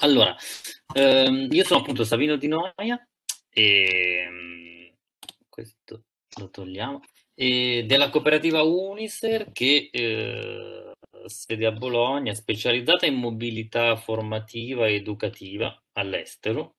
Allora, ehm, io sono appunto Savino Di Noia e questo lo togliamo, e della cooperativa Uniser che eh, sede a Bologna, specializzata in mobilità formativa e educativa all'estero,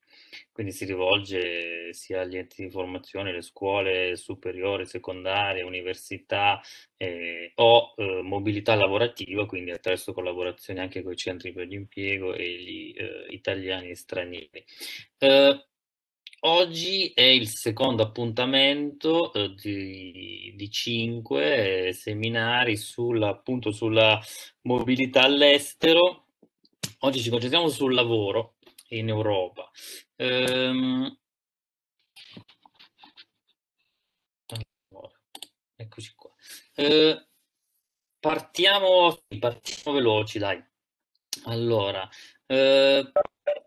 quindi si rivolge sia agli enti di formazione, le scuole superiori, secondarie, università eh, o eh, mobilità lavorativa, quindi attraverso collaborazioni anche con i centri per l'impiego e gli eh, italiani e stranieri. Eh, Oggi è il secondo appuntamento eh, di, di cinque eh, seminari sulla, appunto, sulla mobilità all'estero. Oggi ci concentriamo sul lavoro in Europa. Ehm... Eccoci qua. Eh, partiamo, partiamo veloci, dai. Allora, eh,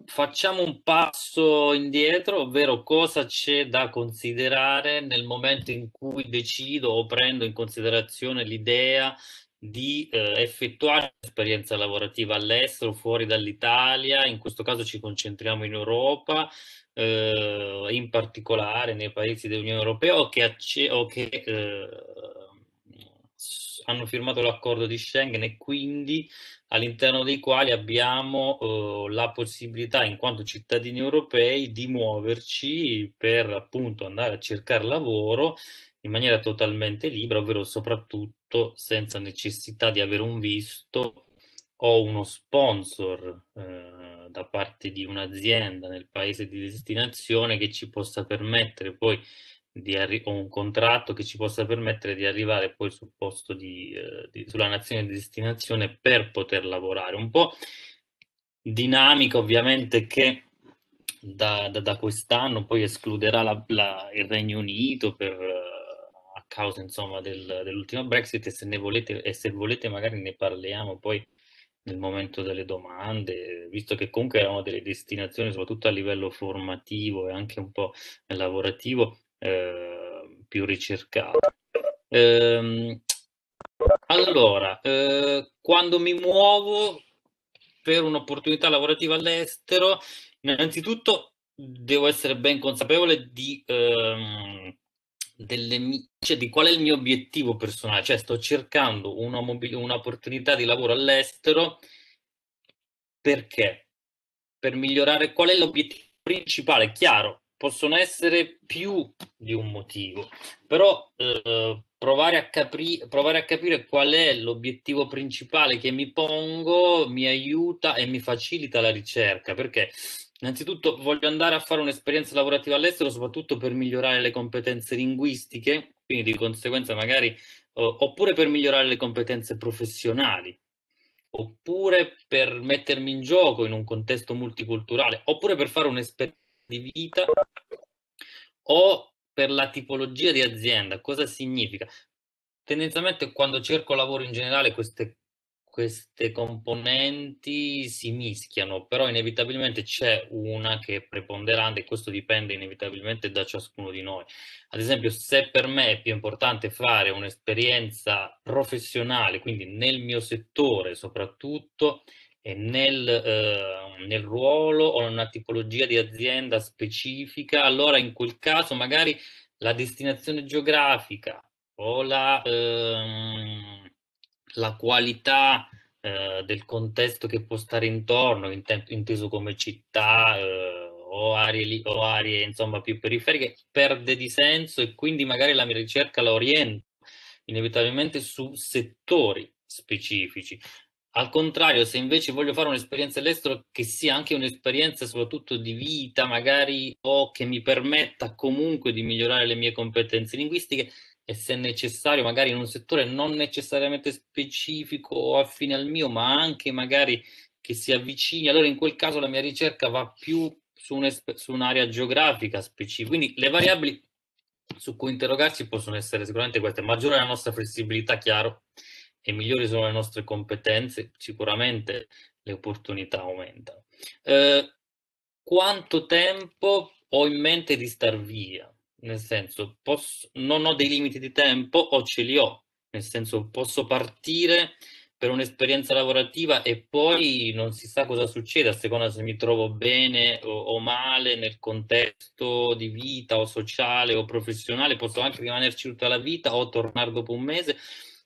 facciamo un passo indietro, ovvero cosa c'è da considerare nel momento in cui decido o prendo in considerazione l'idea di eh, effettuare un'esperienza lavorativa all'estero, fuori dall'Italia, in questo caso ci concentriamo in Europa, eh, in particolare nei paesi dell'Unione Europea o che, o che eh, hanno firmato l'accordo di Schengen e quindi all'interno dei quali abbiamo eh, la possibilità, in quanto cittadini europei, di muoverci per appunto andare a cercare lavoro in maniera totalmente libera, ovvero soprattutto senza necessità di avere un visto o uno sponsor eh, da parte di un'azienda nel paese di destinazione che ci possa permettere poi di o un contratto che ci possa permettere di arrivare poi sul posto di, eh, di, sulla nazione di destinazione per poter lavorare. Un po' dinamica ovviamente che da, da, da quest'anno poi escluderà la, la, il Regno Unito per, causa insomma del, dell'ultima Brexit e se ne volete e se volete magari ne parliamo poi nel momento delle domande, visto che comunque erano delle destinazioni soprattutto a livello formativo e anche un po' lavorativo eh, più ricercato. Eh, allora, eh, quando mi muovo per un'opportunità lavorativa all'estero, innanzitutto devo essere ben consapevole di, ehm, delle, cioè, di qual è il mio obiettivo personale, cioè sto cercando una un'opportunità di lavoro all'estero perché? Per migliorare qual è l'obiettivo principale, chiaro, possono essere più di un motivo, però eh, provare, a capri- provare a capire qual è l'obiettivo principale che mi pongo mi aiuta e mi facilita la ricerca, perché innanzitutto voglio andare a fare un'esperienza lavorativa all'estero, soprattutto per migliorare le competenze linguistiche, quindi di conseguenza magari, eh, oppure per migliorare le competenze professionali, oppure per mettermi in gioco in un contesto multiculturale, oppure per fare un'esperienza di vita o per la tipologia di azienda. Cosa significa? Tendenzialmente quando cerco lavoro in generale queste, queste componenti si mischiano, però inevitabilmente c'è una che è preponderante e questo dipende inevitabilmente da ciascuno di noi. Ad esempio, se per me è più importante fare un'esperienza professionale, quindi nel mio settore soprattutto, e nel, eh, nel ruolo o una tipologia di azienda specifica, allora in quel caso magari la destinazione geografica o la, ehm, la qualità eh, del contesto che può stare intorno, inteso come città eh, o aree, o aree insomma, più periferiche, perde di senso e quindi magari la mia ricerca la oriento inevitabilmente su settori specifici. Al contrario, se invece voglio fare un'esperienza all'estero che sia anche un'esperienza soprattutto di vita, magari o che mi permetta comunque di migliorare le mie competenze linguistiche e se necessario magari in un settore non necessariamente specifico o affine al mio, ma anche magari che si avvicini, allora in quel caso la mia ricerca va più su, su un'area geografica specifica. Quindi le variabili su cui interrogarci possono essere sicuramente queste, maggiore la nostra flessibilità, chiaro, e migliori sono le nostre competenze, sicuramente le opportunità aumentano. Eh, quanto tempo ho in mente di star via? Nel senso, posso, non ho dei limiti di tempo o ce li ho, nel senso posso partire per un'esperienza lavorativa e poi non si sa cosa succede a seconda se mi trovo bene o, o, male nel contesto di vita o sociale o professionale, posso anche rimanerci tutta la vita o tornare dopo un mese,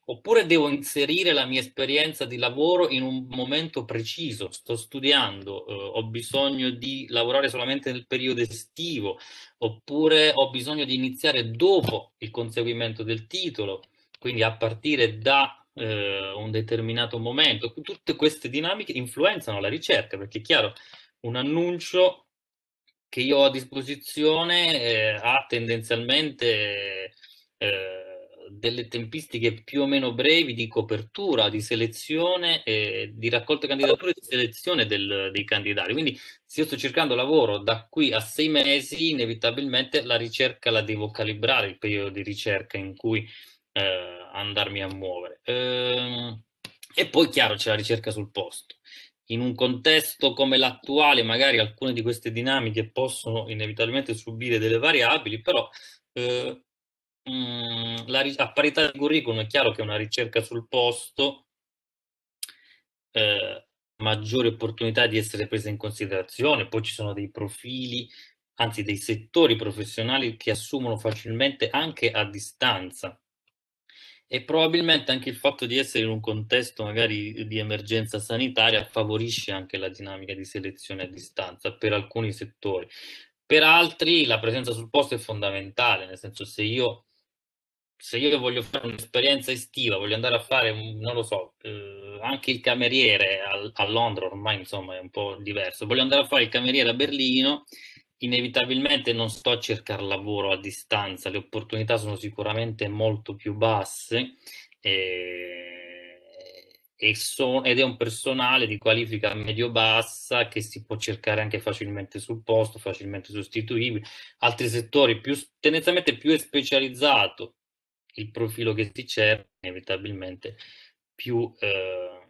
oppure devo inserire la mia esperienza di lavoro in un momento preciso, sto studiando, eh, ho bisogno di lavorare solamente nel periodo estivo, oppure ho bisogno di iniziare dopo il conseguimento del titolo, quindi a partire da eh, un determinato momento. Tutte queste dinamiche influenzano la ricerca, perché è chiaro, un annuncio che io ho a disposizione eh, ha tendenzialmente eh, delle tempistiche più o meno brevi di copertura, di selezione, eh, di raccolta candidature e di selezione del, dei candidati. Quindi se io sto cercando lavoro da qui a sei mesi, inevitabilmente la ricerca la devo calibrare, il periodo di ricerca in cui eh, andarmi a muovere. Eh, e poi, chiaro, c'è la ricerca sul posto. In un contesto come l'attuale, magari alcune di queste dinamiche possono inevitabilmente subire delle variabili, però eh, mm, la, a parità di curriculum è chiaro che una ricerca sul posto eh, maggiori opportunità di essere presa in considerazione, poi ci sono dei profili, anzi dei settori professionali che assumono facilmente anche a distanza e probabilmente anche il fatto di essere in un contesto magari di emergenza sanitaria favorisce anche la dinamica di selezione a distanza per alcuni settori. Per altri la presenza sul posto è fondamentale, nel senso se io, se io voglio fare un'esperienza estiva, voglio andare a fare, non lo so, eh, anche il cameriere a, a Londra ormai insomma è un po' diverso, voglio andare a fare il cameriere a Berlino, inevitabilmente non sto a cercare lavoro a distanza, le opportunità sono sicuramente molto più basse e, e so, ed è un personale di qualifica medio-bassa che si può cercare anche facilmente sul posto, facilmente sostituibile. Altri settori più, tendenzialmente più specializzato il profilo che si cerca, inevitabilmente più, eh,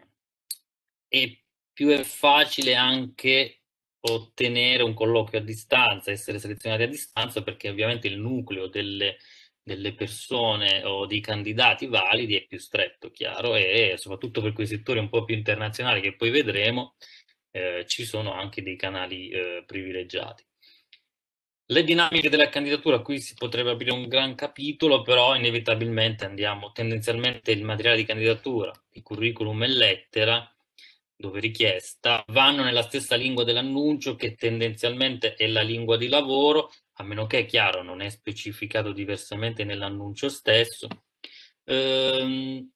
è, più è facile anche ottenere un colloquio a distanza, essere selezionati a distanza, perché ovviamente il nucleo delle, delle persone o dei candidati validi è più stretto, chiaro, e soprattutto per quei settori un po' più internazionali che poi vedremo, eh, ci sono anche dei canali eh, privilegiati. Le dinamiche della candidatura, qui si potrebbe aprire un gran capitolo, però inevitabilmente andiamo tendenzialmente il materiale di candidatura, il curriculum e lettera, dove richiesta, vanno nella stessa lingua dell'annuncio che tendenzialmente è la lingua di lavoro, a meno che, è chiaro, non è specificato diversamente nell'annuncio stesso. Ehm,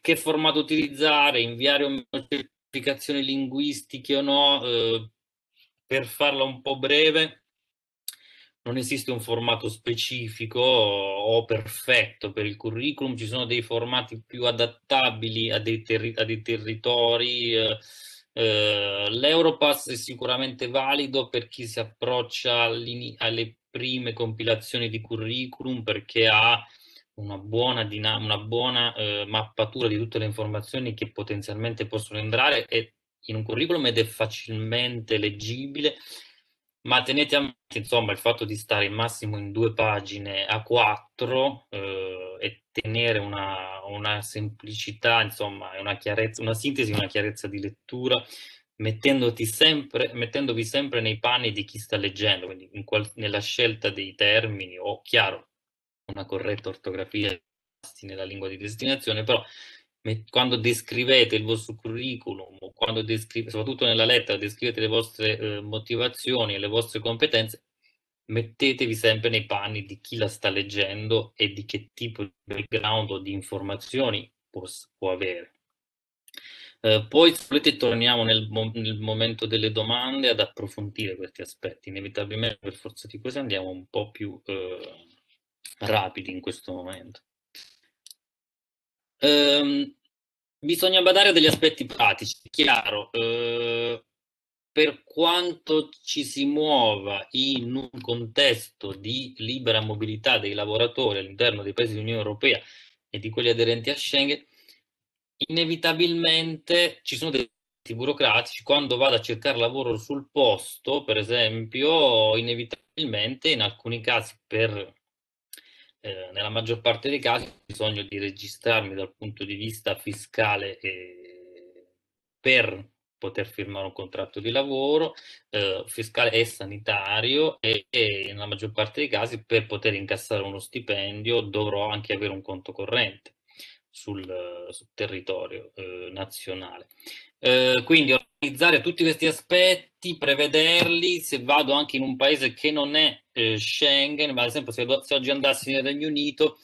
che formato utilizzare, inviare o meno certificazioni linguistiche o no, eh, per farla un po' breve, non esiste un formato specifico o perfetto per il curriculum, ci sono dei formati più adattabili a dei, terri a dei territori. Eh, eh, L'Europass è sicuramente valido per chi si approccia alle prime compilazioni di curriculum perché ha una buona, una buona eh, mappatura di tutte le informazioni che potenzialmente possono entrare in un curriculum ed è facilmente leggibile ma tenete a mente insomma il fatto di stare in massimo in due pagine a quattro eh, e tenere una, una, semplicità, insomma, una, chiarezza, una sintesi, una chiarezza di lettura, mettendoti sempre, mettendovi sempre nei panni di chi sta leggendo, quindi qual, nella scelta dei termini o chiaro, una corretta ortografia nella lingua di destinazione, però quando descrivete il vostro curriculum, quando descrivete, soprattutto nella lettera, descrivete le vostre eh, motivazioni e le vostre competenze, mettetevi sempre nei panni di chi la sta leggendo e di che tipo di background o di informazioni può, può avere. Eh, poi, se volete, torniamo nel, nel, momento delle domande ad approfondire questi aspetti. Inevitabilmente, per forza di cose, andiamo un po' più eh, rapidi in questo momento. Ehm, bisogna badare degli aspetti pratici, chiaro. Eh, per quanto ci si muova in un contesto di libera mobilità dei lavoratori all'interno dei paesi dell'Unione Europea e di quelli aderenti a Schengen, inevitabilmente ci sono dei burocratici, quando vado a cercare lavoro sul posto, per esempio, inevitabilmente in alcuni casi per eh, nella maggior parte dei casi ho bisogno di registrarmi dal punto di vista fiscale per poter firmare un contratto di lavoro eh, fiscale e sanitario e, e, nella maggior parte dei casi per poter incassare uno stipendio dovrò anche avere un conto corrente sul, sul territorio eh, nazionale. Eh, quindi organizzare tutti questi aspetti, prevederli, se vado anche in un paese che non è eh, Schengen, ad esempio se, se oggi andassi nel Regno Unito,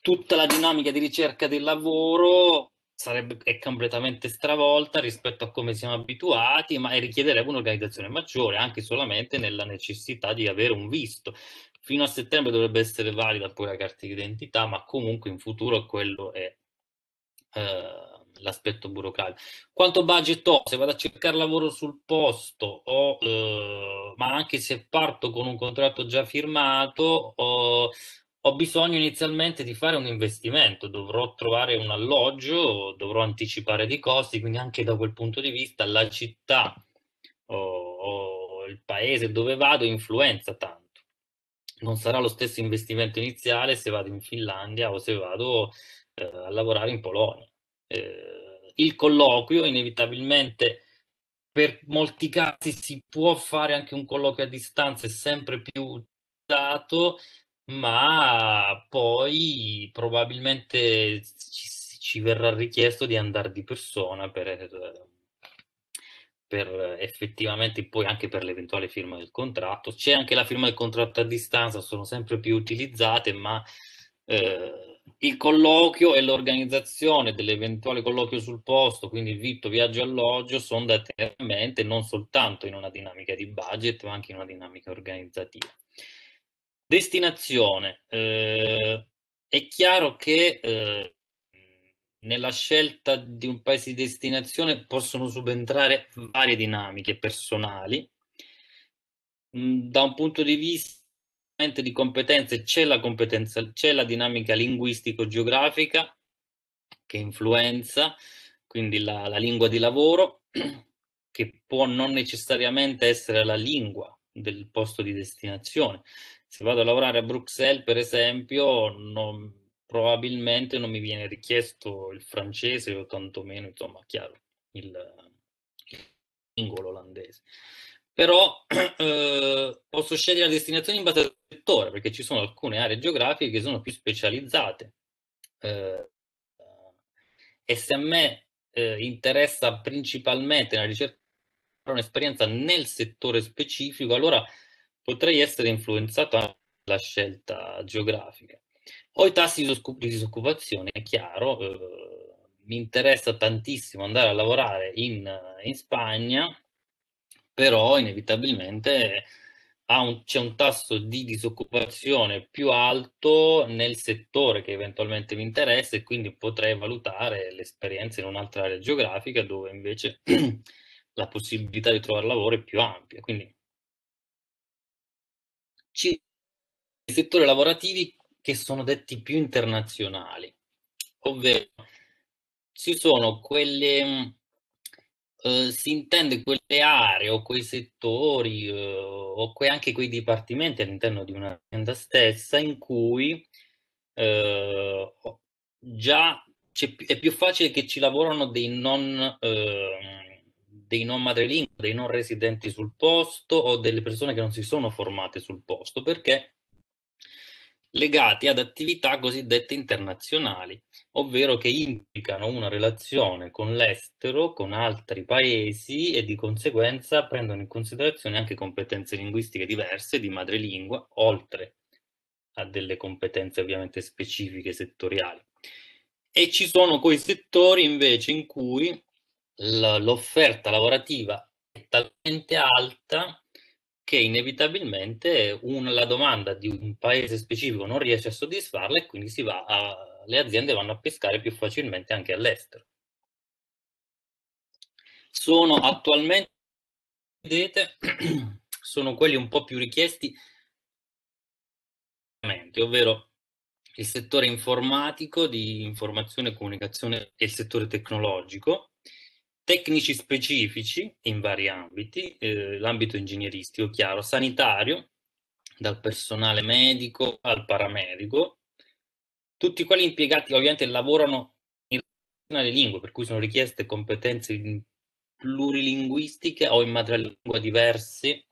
tutta la dinamica di ricerca del lavoro sarebbe, è completamente stravolta rispetto a come siamo abituati, ma richiederebbe un'organizzazione maggiore, anche solamente nella necessità di avere un visto. Fino a settembre dovrebbe essere valida poi la carta d'identità, ma comunque in futuro quello è eh, l'aspetto burocratico. Quanto budget ho? Se vado a cercare lavoro sul posto, o, eh, ma anche se parto con un contratto già firmato, ho, ho bisogno inizialmente di fare un investimento, dovrò trovare un alloggio, dovrò anticipare dei costi, quindi anche da quel punto di vista la città o, o il paese dove vado influenza tanto. Non sarà lo stesso investimento iniziale se vado in Finlandia o se vado eh, a lavorare in Polonia. Eh, il colloquio inevitabilmente per molti casi si può fare anche un colloquio a distanza, è sempre più usato, ma poi probabilmente ci, ci verrà richiesto di andare di persona per, per effettivamente poi anche per l'eventuale firma del contratto. C'è anche la firma del contratto a distanza, sono sempre più utilizzate, ma eh, il colloquio e l'organizzazione dell'eventuale colloquio sul posto, quindi il vitto, viaggio, alloggio, sono da tenere a mente non soltanto in una dinamica di budget, ma anche in una dinamica organizzativa. Destinazione. Eh, è chiaro che eh, nella scelta di un paese di destinazione possono subentrare varie dinamiche personali. Mm, da un punto di vista di competenze c'è la competenza, c'è la dinamica linguistico-geografica che influenza, quindi la, la lingua di lavoro, che può non necessariamente essere la lingua del posto di destinazione, se vado a lavorare a Bruxelles, per esempio, non, probabilmente non mi viene richiesto il francese o tantomeno, insomma, chiaro, il, il singolo olandese. Però eh, posso scegliere la destinazione in base al settore, perché ci sono alcune aree geografiche che sono più specializzate. Eh, e se a me eh, interessa principalmente la ricerca un'esperienza nel settore specifico, allora potrei essere influenzato dalla scelta geografica. Ho i tassi di disoccupazione, è chiaro, eh, mi interessa tantissimo andare a lavorare in, in Spagna, però inevitabilmente c'è un tasso di disoccupazione più alto nel settore che eventualmente mi interessa e quindi potrei valutare l'esperienza in un'altra area geografica dove invece la possibilità di trovare lavoro è più ampia. Quindi ci settori lavorativi che sono detti più internazionali, ovvero ci sono quelle, eh, si intende quelle aree o quei settori eh, o que, anche quei dipartimenti all'interno di un'azienda stessa in cui eh, già è più facile che ci lavorano dei non dei non madrelingua, dei non residenti sul posto o delle persone che non si sono formate sul posto, perché legati ad attività cosiddette internazionali, ovvero che implicano una relazione con l'estero, con altri paesi e di conseguenza prendono in considerazione anche competenze linguistiche diverse di madrelingua, oltre a delle competenze ovviamente specifiche settoriali. E ci sono quei settori invece in cui l'offerta lavorativa è talmente alta che inevitabilmente una, la domanda di un paese specifico non riesce a soddisfarla e quindi a, le aziende vanno a pescare più facilmente anche all'estero. Sono attualmente, vedete, sono quelli un po' più richiesti, ovvero il settore informatico di informazione e comunicazione e il settore tecnologico, tecnici specifici in vari ambiti, eh, l'ambito ingegneristico, chiaro, sanitario, dal personale medico al paramedico, tutti quelli impiegati ovviamente lavorano in alle lingue, per cui sono richieste competenze plurilinguistiche o in madrelingua diverse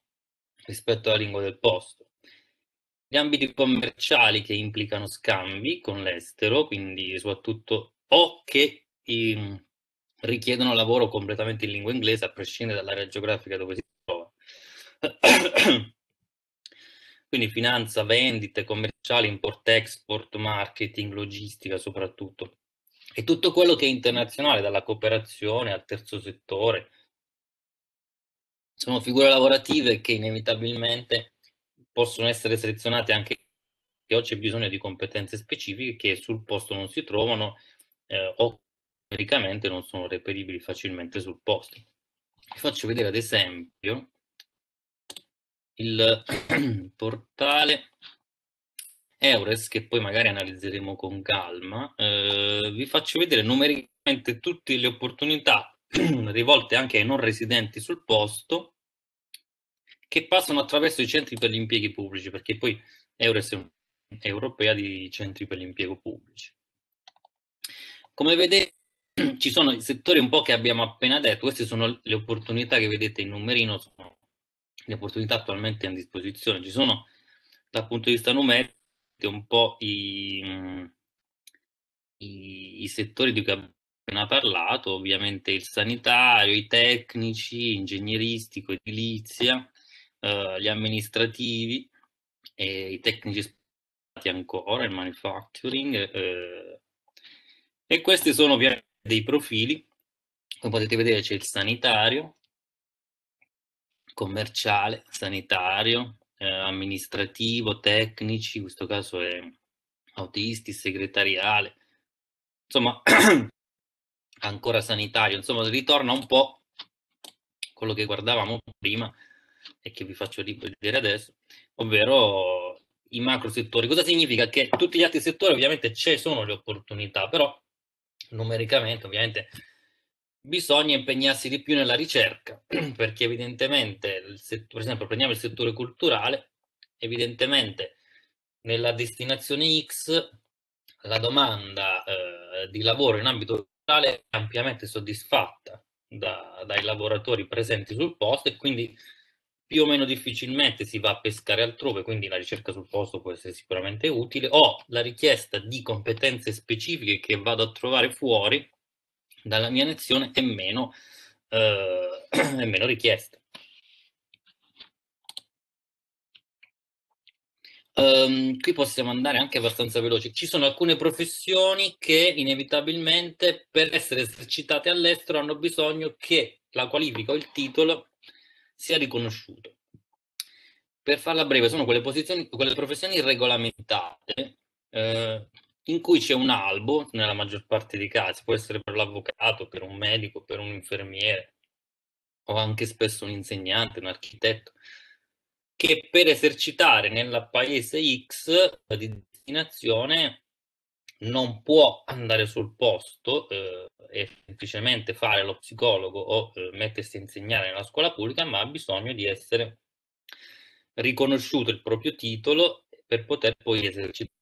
rispetto alla lingua del posto. Gli ambiti commerciali che implicano scambi con l'estero, quindi soprattutto o che in, richiedono lavoro completamente in lingua inglese a prescindere dall'area geografica dove si trova. quindi finanza, vendite, commerciali, import-export, marketing, logistica soprattutto. E tutto quello che è internazionale, dalla cooperazione al terzo settore. Sono figure lavorative che inevitabilmente possono essere selezionate anche che oggi c'è bisogno di competenze specifiche che sul posto non si trovano eh, o numericamente non sono reperibili facilmente sul posto. Vi faccio vedere ad esempio il portale Eures, che poi magari analizzeremo con calma, eh, vi faccio vedere numericamente tutte le opportunità rivolte anche ai non residenti sul posto che passano attraverso i centri per gli impieghi pubblici, perché poi Eures è europea di centri per l'impiego pubblici. Come vedete ci sono i settori un po' che abbiamo appena detto, queste sono le opportunità che vedete in numerino, sono le opportunità attualmente a disposizione. Ci sono dal punto di vista numerico un po' i, i, i settori di cui abbiamo appena parlato, ovviamente il sanitario, i tecnici, ingegneristico, edilizia, eh, gli amministrativi, e i tecnici ancora, il manufacturing, eh, e questi sono ovviamente dei profili, come potete vedere c'è il sanitario, commerciale, sanitario, eh, amministrativo, tecnici, in questo caso è autisti, segretariale, insomma ancora sanitario, insomma ritorna un po' quello che guardavamo prima e che vi faccio rivedere adesso, ovvero i macro settori. Cosa significa? Che tutti gli altri settori ovviamente ci sono le opportunità, però numericamente ovviamente bisogna impegnarsi di più nella ricerca, perché evidentemente, per esempio, prendiamo il settore culturale, evidentemente nella destinazione X la domanda eh, di lavoro in ambito culturale è ampiamente soddisfatta da, dai lavoratori presenti sul posto e quindi più o meno difficilmente si va a pescare altrove, quindi la ricerca sul posto può essere sicuramente utile, o la richiesta di competenze specifiche che vado a trovare fuori dalla mia nazione è meno, eh, è meno richiesta. Um, qui possiamo andare anche abbastanza veloci. Ci sono alcune professioni che inevitabilmente per essere esercitate all'estero hanno bisogno che la qualifica o il titolo sia riconosciuto. Per farla breve, sono quelle, quelle professioni regolamentate eh, in cui c'è un albo, nella maggior parte dei casi, può essere per l'avvocato, per un medico, per un infermiere o anche spesso un insegnante, un architetto, che per esercitare nel paese X di destinazione non può andare sul posto eh, e semplicemente fare lo psicologo o eh, mettersi a insegnare nella scuola pubblica, ma ha bisogno di essere riconosciuto il proprio titolo per poter poi esercitare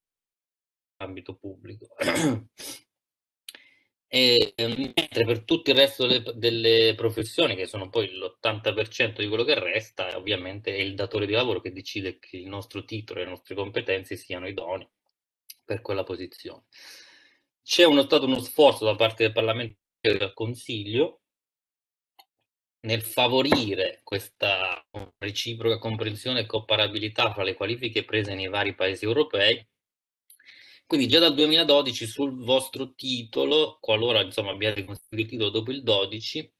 ambito pubblico. e, mentre per tutto il resto delle, delle, professioni, che sono poi l'80% di quello che resta, ovviamente è il datore di lavoro che decide che il nostro titolo e le nostre competenze siano idonei per quella posizione. C'è uno stato uno sforzo da parte del Parlamento e del Consiglio nel favorire questa reciproca comprensione e comparabilità fra le qualifiche prese nei vari paesi europei quindi già dal 2012 sul vostro titolo, qualora insomma abbiate conseguito il titolo dopo il 12,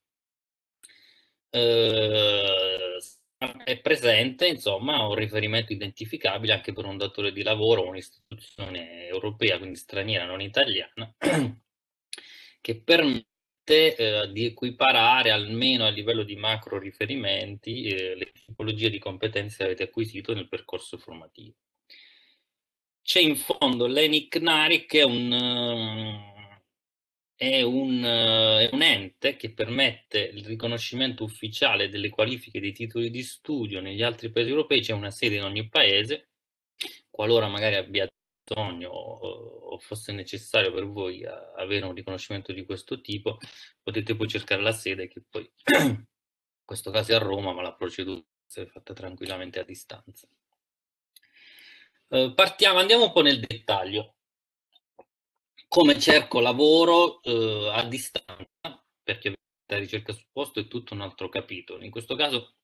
eh, è presente insomma un riferimento identificabile anche per un datore di lavoro o un'istituzione europea, quindi straniera, non italiana, che permette eh, di equiparare almeno a livello di macro riferimenti eh, le tipologie di competenze che avete acquisito nel percorso formativo. C'è in fondo l'ENIC NARIC che è un, è, un, è un ente che permette il riconoscimento ufficiale delle qualifiche dei titoli di studio negli altri paesi europei, c'è una sede in ogni paese, qualora magari abbiate bisogno o fosse necessario per voi avere un riconoscimento di questo tipo, potete poi cercare la sede che poi in questo caso è a Roma, ma la procedura può essere fatta tranquillamente a distanza. Eh, partiamo, andiamo un po' nel dettaglio. Come cerco lavoro eh, a distanza, perché la ricerca sul posto è tutto un altro capitolo. In questo caso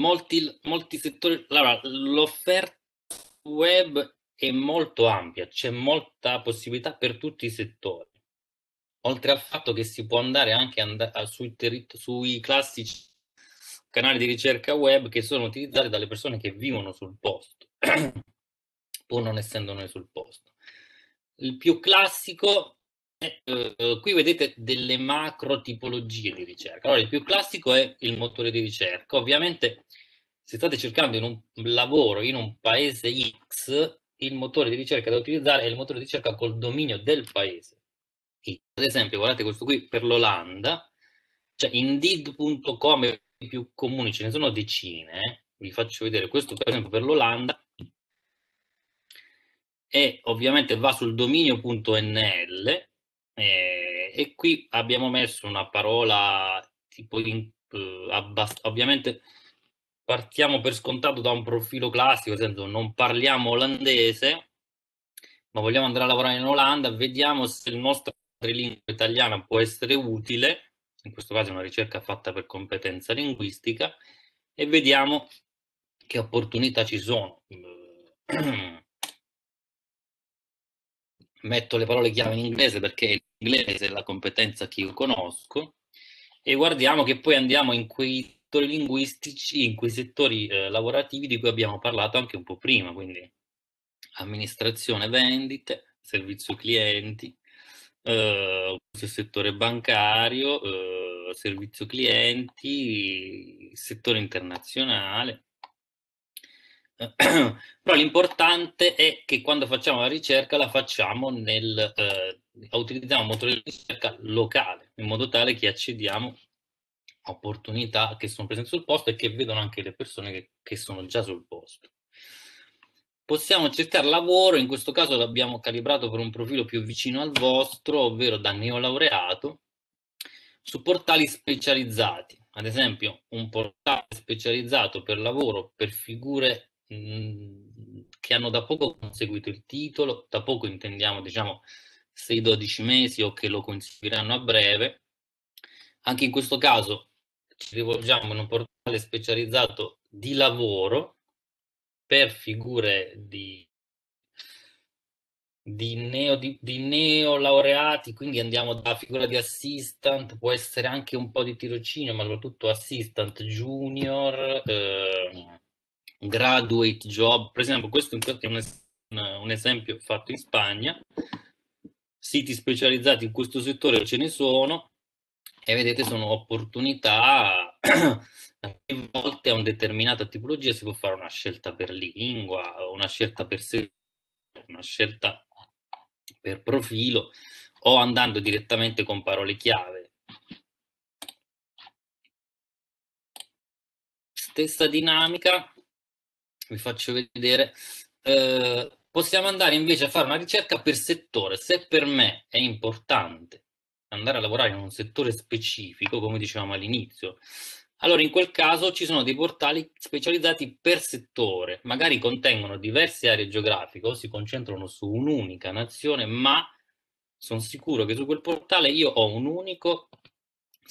molti, molti settori, allora, l'offerta web è molto ampia, c'è molta possibilità per tutti i settori. Oltre al fatto che si può andare anche and- sui, terri- sui classici canali di ricerca web che sono utilizzati dalle persone che vivono sul posto, pur non essendo noi sul posto. Il più classico, è, eh, qui vedete delle macro tipologie di ricerca. Allora, il più classico è il motore di ricerca. Ovviamente, se state cercando in un lavoro in un paese X, il motore di ricerca da utilizzare è il motore di ricerca col dominio del paese. Ad esempio, guardate questo qui per l'Olanda, cioè indeed.com è più comuni, ce ne sono decine, vi faccio vedere questo per esempio per l'Olanda, e ovviamente va sul dominio.nl eh, e qui abbiamo messo una parola tipo in, eh, abbast- ovviamente partiamo per scontato da un profilo classico, nel senso non parliamo olandese, ma vogliamo andare a lavorare in Olanda, vediamo se il nostro lingua italiana può essere utile in questo caso è una ricerca fatta per competenza linguistica, e vediamo che opportunità ci sono. Metto le parole chiave in inglese perché l'inglese è la competenza che io conosco e guardiamo che poi andiamo in quei settori linguistici, in quei settori eh, lavorativi di cui abbiamo parlato anche un po' prima, quindi amministrazione vendite, servizio clienti, eh, settore bancario, eh, servizio clienti, settore internazionale. Però l'importante è che quando facciamo la ricerca la facciamo nel, eh, utilizziamo un motore di ricerca locale, in modo tale che accediamo a opportunità che sono presenti sul posto e che vedono anche le persone che, che sono già sul posto possiamo cercare lavoro, in questo caso l'abbiamo calibrato per un profilo più vicino al vostro, ovvero da neolaureato, su portali specializzati. Ad esempio, un portale specializzato per lavoro per figure mm, che hanno da poco conseguito il titolo, da poco intendiamo, diciamo, 6-12 mesi o che lo conseguiranno a breve. Anche in questo caso ci rivolgiamo in un portale specializzato di lavoro per figure di, di, neo, di, di neolaureati, quindi andiamo da figura di assistant, può essere anche un po' di tirocinio, ma soprattutto assistant junior, eh, graduate job. Per esempio, questo è un, un esempio fatto in Spagna. Siti specializzati in questo settore ce ne sono e vedete sono opportunità volte a una determinata tipologia si può fare una scelta per lingua, una scelta per una scelta per profilo o andando direttamente con parole chiave. Stessa dinamica, vi faccio vedere. Eh, possiamo andare invece a fare una ricerca per settore. Se per me è importante andare a lavorare in un settore specifico, come dicevamo all'inizio, allora in quel caso ci sono dei portali specializzati per settore, magari contengono diverse aree geografiche o si concentrano su un'unica nazione, ma sono sicuro che su quel portale io ho un unico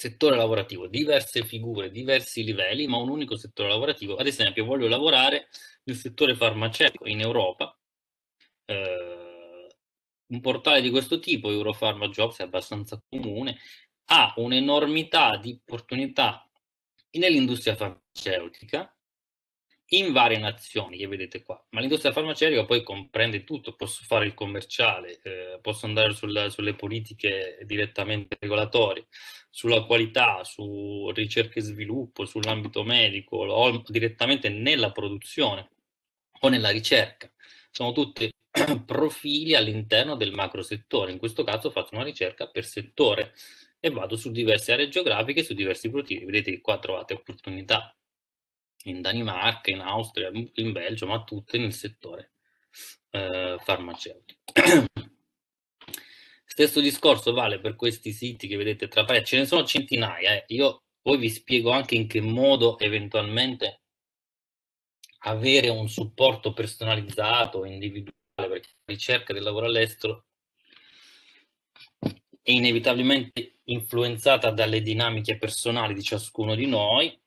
settore lavorativo, diverse figure, diversi livelli, ma un unico settore lavorativo. Ad esempio, voglio lavorare nel settore farmaceutico in Europa. Eh, un portale di questo tipo, Eurofarma Jobs, è abbastanza comune, ha un'enormità di opportunità nell'industria farmaceutica in varie nazioni che vedete qua, ma l'industria farmaceutica poi comprende tutto, posso fare il commerciale, eh, posso andare sul, sulle politiche direttamente regolatorie, sulla qualità, su ricerca e sviluppo, sull'ambito medico o direttamente nella produzione o nella ricerca. Sono tutti profili all'interno del macro settore, in questo caso faccio una ricerca per settore e vado su diverse aree geografiche, su diversi profili. Vedete che qua trovate opportunità in Danimarca, in Austria, in Belgio, ma tutte nel settore eh, farmaceutico. Stesso discorso vale per questi siti che vedete tra pareti, ce ne sono centinaia. Eh. Io poi vi spiego anche in che modo eventualmente avere un supporto personalizzato, individuale, perché la ricerca del lavoro all'estero è inevitabilmente influenzata dalle dinamiche personali di ciascuno di noi,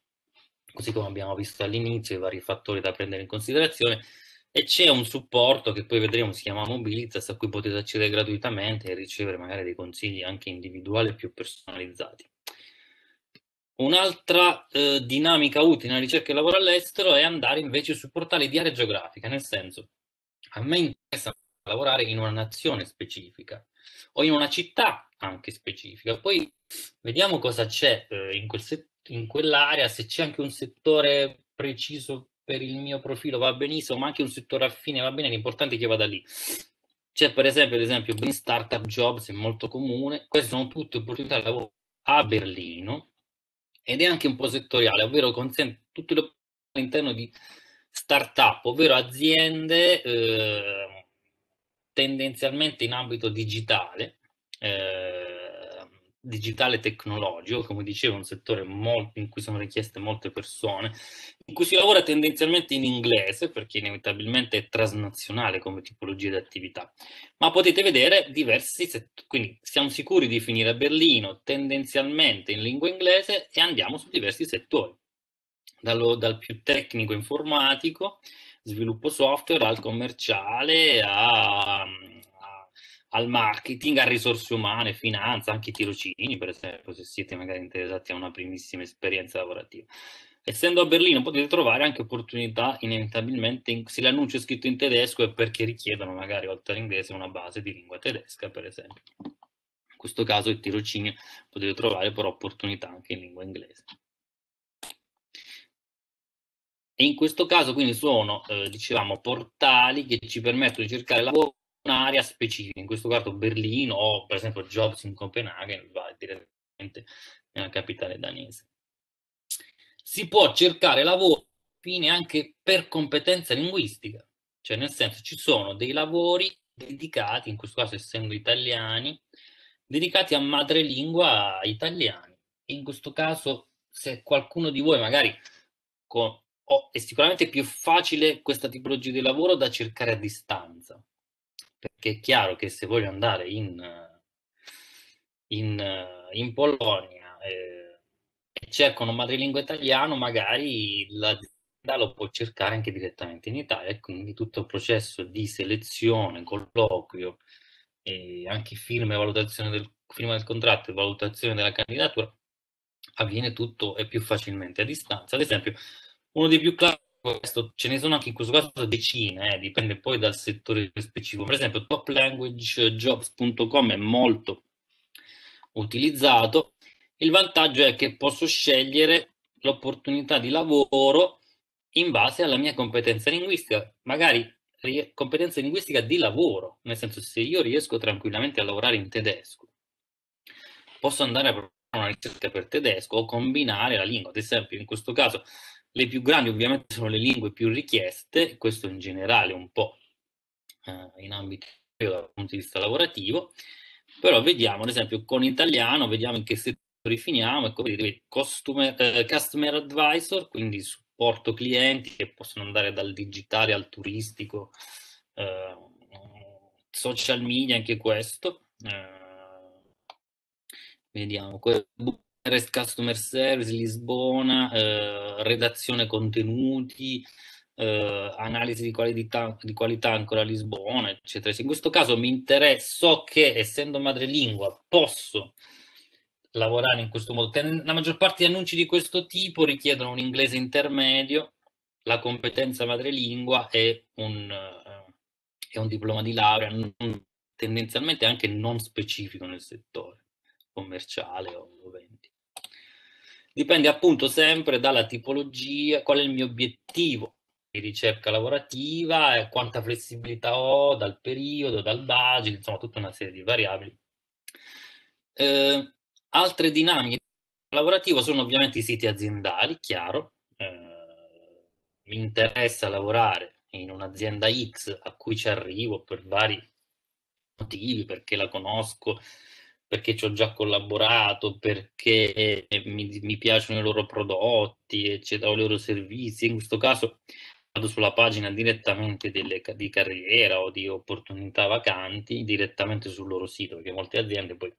così come abbiamo visto all'inizio, i vari fattori da prendere in considerazione, e c'è un supporto che poi vedremo si chiama Mobilitas a cui potete accedere gratuitamente e ricevere magari dei consigli anche individuali più personalizzati. Un'altra eh, dinamica utile nella ricerca di lavoro all'estero è andare invece su portali di area geografica, nel senso a me interessa lavorare in una nazione specifica o in una città anche specifica. Poi vediamo cosa c'è eh, in, quel in quell'area, se c'è anche un settore preciso per il mio profilo va benissimo, ma anche un settore affine va bene, l'importante è che vada lì. C'è per esempio, ad esempio, Green Startup Jobs, è molto comune, queste sono tutte opportunità di lavoro a Berlino ed è anche un po' settoriale, ovvero consente tutte le all'interno di startup, ovvero aziende eh, tendenzialmente in ambito digitale, eh, digitale tecnologico, come dicevo, un settore molto, in cui sono richieste molte persone, in cui si lavora tendenzialmente in inglese, perché inevitabilmente è transnazionale come tipologia di attività, ma potete vedere diversi settori, quindi siamo sicuri di finire a Berlino tendenzialmente in lingua inglese e andiamo su diversi settori, Dallo, dal più tecnico informatico, sviluppo software, al commerciale, a al marketing, a risorse umane, finanza, anche tirocini, per esempio, se siete magari interessati a una primissima esperienza lavorativa. Essendo a Berlino potete trovare anche opportunità inevitabilmente, in, se l'annuncio è scritto in tedesco è perché richiedono magari oltre all'inglese una base di lingua tedesca, per esempio. In questo caso il tirocinio potete trovare però opportunità anche in lingua inglese. E in questo caso quindi sono, eh, dicevamo, portali che ci permettono di cercare lavoro un'area specifica, in questo caso Berlino o per esempio Jobs in Copenaghen, va direttamente nella capitale danese. Si può cercare lavoro fine anche per competenza linguistica, cioè nel senso ci sono dei lavori dedicati, in questo caso essendo italiani, dedicati a madrelingua italiani. In questo caso, se qualcuno di voi magari con, oh, è sicuramente più facile questa tipologia di lavoro da cercare a distanza, perché è chiaro che se voglio andare in, in, in Polonia eh, e cerco un madrelingua italiano, magari l'azienda lo può cercare anche direttamente in Italia e quindi tutto il processo di selezione, colloquio e anche firma e valutazione del, firma del contratto e valutazione della candidatura avviene tutto e più facilmente a distanza. Ad esempio, uno dei più classici questo, ce ne sono anche in questo caso decine, eh, dipende poi dal settore specifico. Per esempio, toplanguagejobs.com è molto utilizzato. Il vantaggio è che posso scegliere l'opportunità di lavoro in base alla mia competenza linguistica, magari competenza linguistica di lavoro, nel senso se io riesco tranquillamente a lavorare in tedesco, posso andare a una ricerca per tedesco o combinare la lingua. Ad esempio, in questo caso le più grandi ovviamente sono le lingue più richieste, questo in generale un po' eh, in ambito dal punto di vista lavorativo, però vediamo ad esempio con italiano, vediamo in che settori finiamo, ecco vedete, customer, eh, customer advisor, quindi supporto clienti che possono andare dal digitale al turistico, eh, social media anche questo, eh, vediamo, REST Customer Service, Lisbona, eh, redazione contenuti, eh, analisi di qualità, di qualità ancora a Lisbona, eccetera. In questo caso mi interessa, so che essendo madrelingua posso lavorare in questo modo. La maggior parte di annunci di questo tipo richiedono un inglese intermedio, la competenza madrelingua e un, uh, un diploma di laurea, non, tendenzialmente anche non specifico nel settore commerciale o vendita. Dipende appunto sempre dalla tipologia, qual è il mio obiettivo di ricerca lavorativa, e quanta flessibilità ho dal periodo, dal budget, insomma tutta una serie di variabili. Eh, altre dinamiche lavorative sono ovviamente i siti aziendali, chiaro, eh, mi interessa lavorare in un'azienda X a cui ci arrivo per vari motivi, perché la conosco, perché ci ho già collaborato, perché mi, mi piacciono i loro prodotti, eccetera, o i loro servizi. In questo caso vado sulla pagina direttamente delle, di carriera o di opportunità vacanti, direttamente sul loro sito, perché molte aziende poi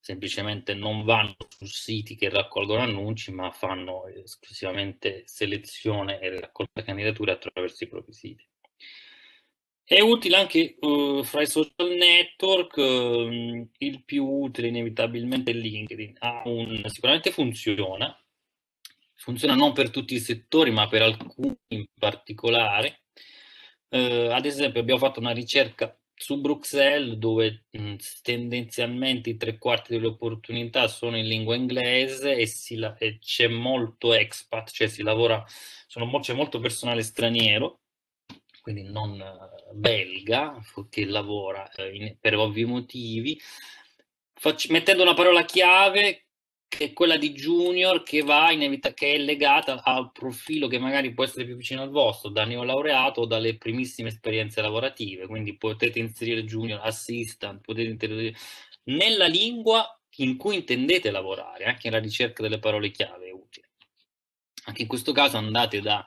semplicemente non vanno su siti che raccolgono annunci, ma fanno esclusivamente selezione e raccolta candidature attraverso i propri siti. È utile anche uh, fra i social network, uh, il più utile inevitabilmente è LinkedIn. Un, sicuramente funziona, funziona non per tutti i settori, ma per alcuni in particolare. Uh, ad esempio abbiamo fatto una ricerca su Bruxelles dove mh, tendenzialmente i tre quarti delle opportunità sono in lingua inglese e, la- e c'è molto expat, cioè si lavora, sono, c'è molto personale straniero, quindi non uh, belga, che lavora uh, in, per ovvi motivi, Faccio, mettendo una parola chiave che è quella di junior che va inevita- che è legata al profilo che magari può essere più vicino al vostro, da neolaureato o dalle primissime esperienze lavorative. Quindi potete inserire junior, assistant, potete inserire nella lingua in cui intendete lavorare, anche la ricerca delle parole chiave è utile. Anche in questo caso andate da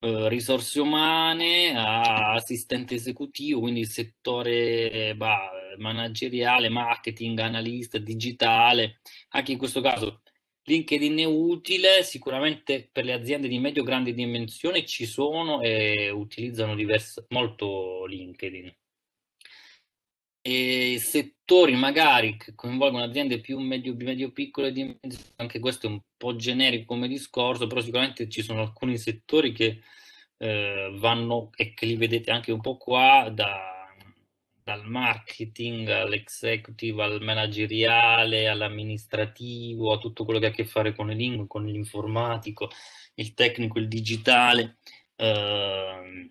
risorse umane a assistente esecutivo, quindi il settore bah, manageriale, marketing, analista, digitale. Anche in questo caso LinkedIn è utile, sicuramente per le aziende di medio-grandi dimensioni ci sono e utilizzano diverso, molto LinkedIn. E settori magari che coinvolgono aziende più medio-piccole dimensioni, anche questo è un po' generico come discorso, però sicuramente ci sono alcuni settori che eh, vanno e che li vedete anche un po' qua da dal marketing all'executive, al manageriale, all'amministrativo, a tutto quello che ha a che fare con le lingue, con l'informatico, il tecnico, il digitale, eh,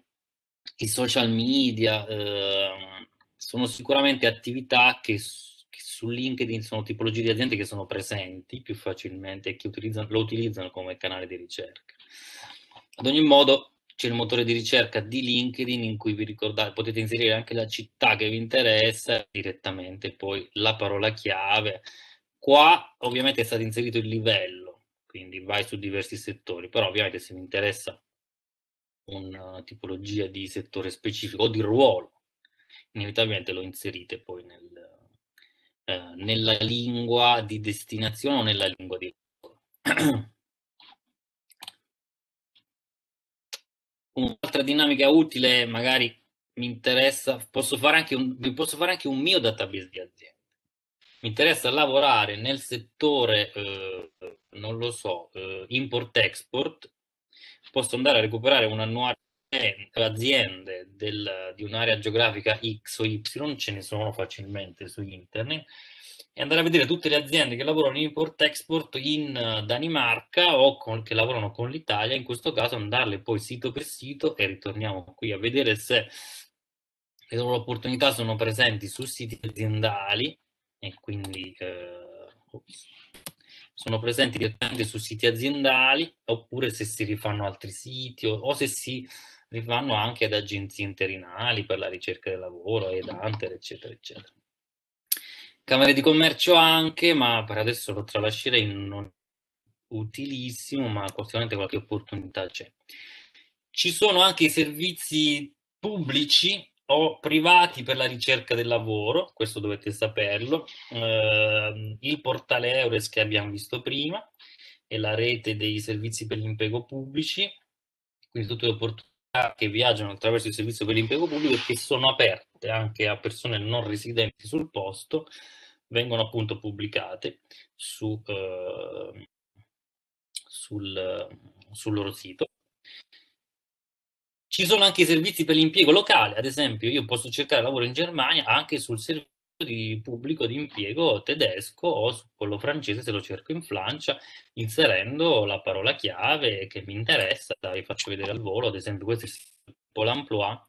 i social media, eh, sono sicuramente attività che, che, su LinkedIn sono tipologie di aziende che sono presenti più facilmente e che utilizzano, lo utilizzano come canale di ricerca. Ad ogni modo, c'è il motore di ricerca di LinkedIn in cui vi ricordate, potete inserire anche la città che vi interessa direttamente, poi la parola chiave. Qua ovviamente è stato inserito il livello, quindi vai su diversi settori, però ovviamente se vi interessa una tipologia di settore specifico o di ruolo, inevitabilmente lo inserite poi nel, eh, nella lingua di destinazione o nella lingua di lavoro. un'altra dinamica utile, magari mi interessa, posso fare anche un, posso fare anche un mio database di aziende. Mi interessa lavorare nel settore, eh, non lo so, eh, import-export, posso andare a recuperare un annuario aziende del, di un'area geografica X o Y, ce ne sono facilmente su internet, e andare a vedere tutte le aziende che lavorano in import-export in Danimarca o con, che lavorano con l'Italia, in questo caso andarle poi sito per sito e ritorniamo qui a vedere se le loro opportunità sono presenti su siti aziendali e quindi eh, sono presenti direttamente su siti aziendali oppure se si rifanno altri siti o, o se si rifanno anche ad agenzie interinali per la ricerca del lavoro, ed Hunter, eccetera, eccetera. Camere di commercio anche, ma per adesso lo tralascerei, non utilissimo, ma sicuramente qualche opportunità c'è. Ci sono anche i servizi pubblici o privati per la ricerca del lavoro, questo dovete saperlo. Eh, il portale Eures che abbiamo visto prima e la rete dei servizi per l'impiego pubblici, quindi tutte le opportunità che viaggiano attraverso il servizio per l'impiego pubblico e che sono aperte anche a persone non residenti sul posto vengono appunto pubblicate su, eh, sul, sul loro sito. Ci sono anche i servizi per l'impiego locale, ad esempio io posso cercare lavoro in Germania anche sul servizio di pubblico di impiego tedesco o su quello francese se lo cerco in Francia, inserendo la parola chiave che mi interessa, vi faccio vedere al volo, ad esempio questo è Pôle emploi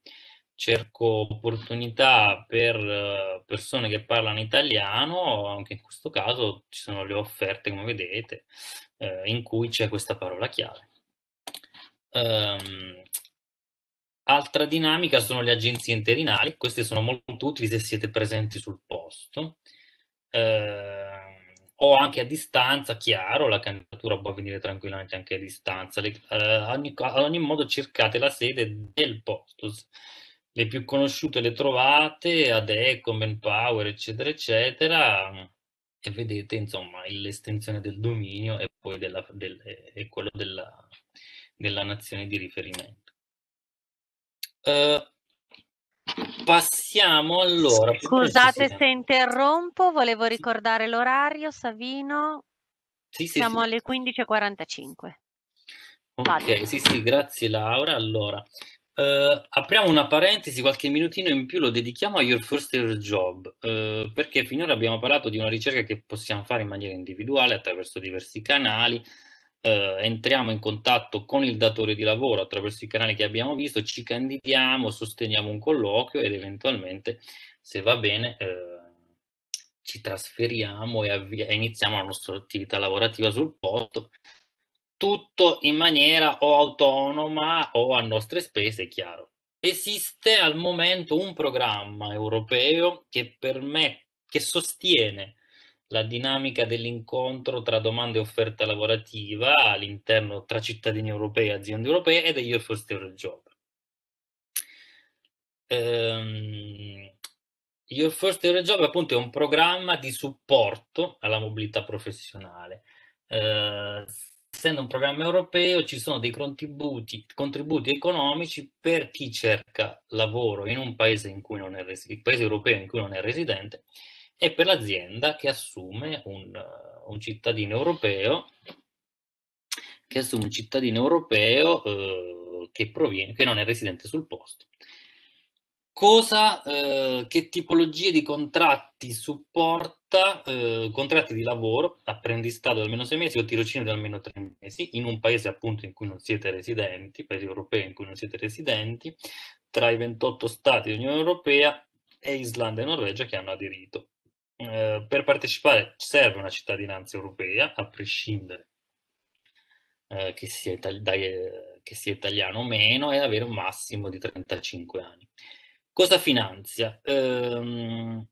cerco opportunità per eh, persone che parlano italiano, anche in questo caso ci sono le offerte, come vedete, eh, in cui c'è questa parola chiave. Um, altra dinamica sono le agenzie interinali, queste sono molto utili se siete presenti sul posto. Uh, o anche a distanza, chiaro, la candidatura può avvenire tranquillamente anche a distanza. Le, uh, ogni, ad ogni modo cercate la sede del posto. Le più conosciute le trovate, ADECO, Manpower, eccetera, eccetera, e vedete insomma l'estensione del dominio e poi della, del, e quello della, della nazione di riferimento. Uh, Passiamo allora. Scusate se interrompo, volevo ricordare l'orario, Savino. Sì, sì, Siamo sì. alle 15.45. Ok, Vado. sì, sì, grazie Laura. Allora, eh, apriamo una parentesi, qualche minutino in più lo dedichiamo a Your First Ever Job, eh, perché finora abbiamo parlato di una ricerca che possiamo fare in maniera individuale attraverso diversi canali, eh, entriamo in contatto con il datore di lavoro attraverso i canali che abbiamo visto, ci candidiamo, sosteniamo un colloquio ed eventualmente, se va bene, eh, ci trasferiamo e, iniziamo la nostra attività lavorativa sul posto, tutto in maniera o autonoma o a nostre spese, è chiaro. Esiste al momento un programma europeo che permette, che sostiene la dinamica dell'incontro tra domanda e offerta lavorativa all'interno tra cittadini europei e aziende europee e degli First Job. Um, Your First Euro Job appunto è un programma di supporto alla mobilità professionale. Uh, essendo un programma europeo ci sono dei contributi, contributi, economici per chi cerca lavoro in un paese, in cui non è paese europeo in cui non è residente e per l'azienda che assume un, un cittadino europeo che assume un cittadino europeo eh, che, proviene, che non è residente sul posto. Cosa, eh, che tipologie di contratti supporta? Eh, contratti di lavoro, apprendistato da almeno sei mesi o tirocinio da almeno tre mesi, in un paese appunto in cui non siete residenti, paesi europei in cui non siete residenti, tra i 28 stati dell'Unione Europea e Islanda e Norvegia che hanno aderito. Eh, per partecipare serve una cittadinanza europea, a prescindere eh, che, sia itali- eh, che, sia italiano o meno, e avere un massimo di 35 anni. Cosa finanzia? Ehm,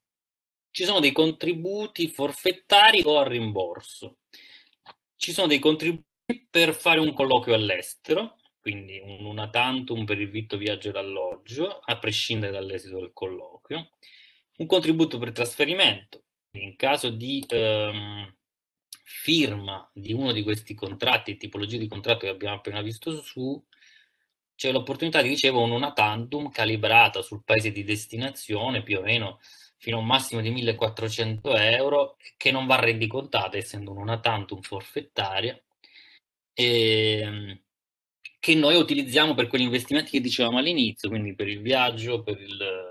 ci sono dei contributi forfettari o a rimborso. Ci sono dei contributi per fare un colloquio all'estero, quindi un una tantum per il vitto, viaggio e alloggio, a prescindere dall'esito del colloquio un contributo per trasferimento. In caso di ehm, firma di uno di questi contratti tipologie di contratto che abbiamo appena visto su, c'è l'opportunità di ricevere una tantum calibrata sul paese di destinazione più o meno fino a un massimo di 1400 euro che non va rendicontata essendo una tantum forfettaria e, ehm, che noi utilizziamo per quegli investimenti che dicevamo all'inizio, quindi per il viaggio, per il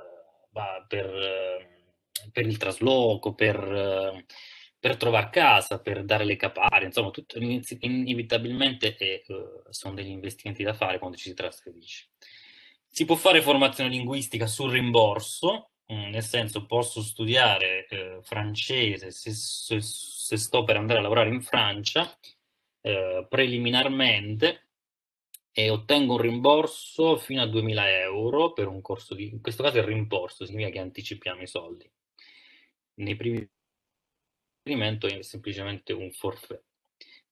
per, per il trasloco, per, per trovare casa, per dare le capare, insomma, tutto, inevitabilmente è, uh, sono degli investimenti da fare quando ci si trasferisce. Si può fare formazione linguistica sul rimborso, mm, nel senso posso studiare eh, francese se, se, se, sto per andare a lavorare in Francia, eh, preliminarmente e ottengo un rimborso fino a 2000 euro per un corso di... in questo caso il rimborso significa che anticipiamo i soldi. Nei primi riferimento è semplicemente un forfait,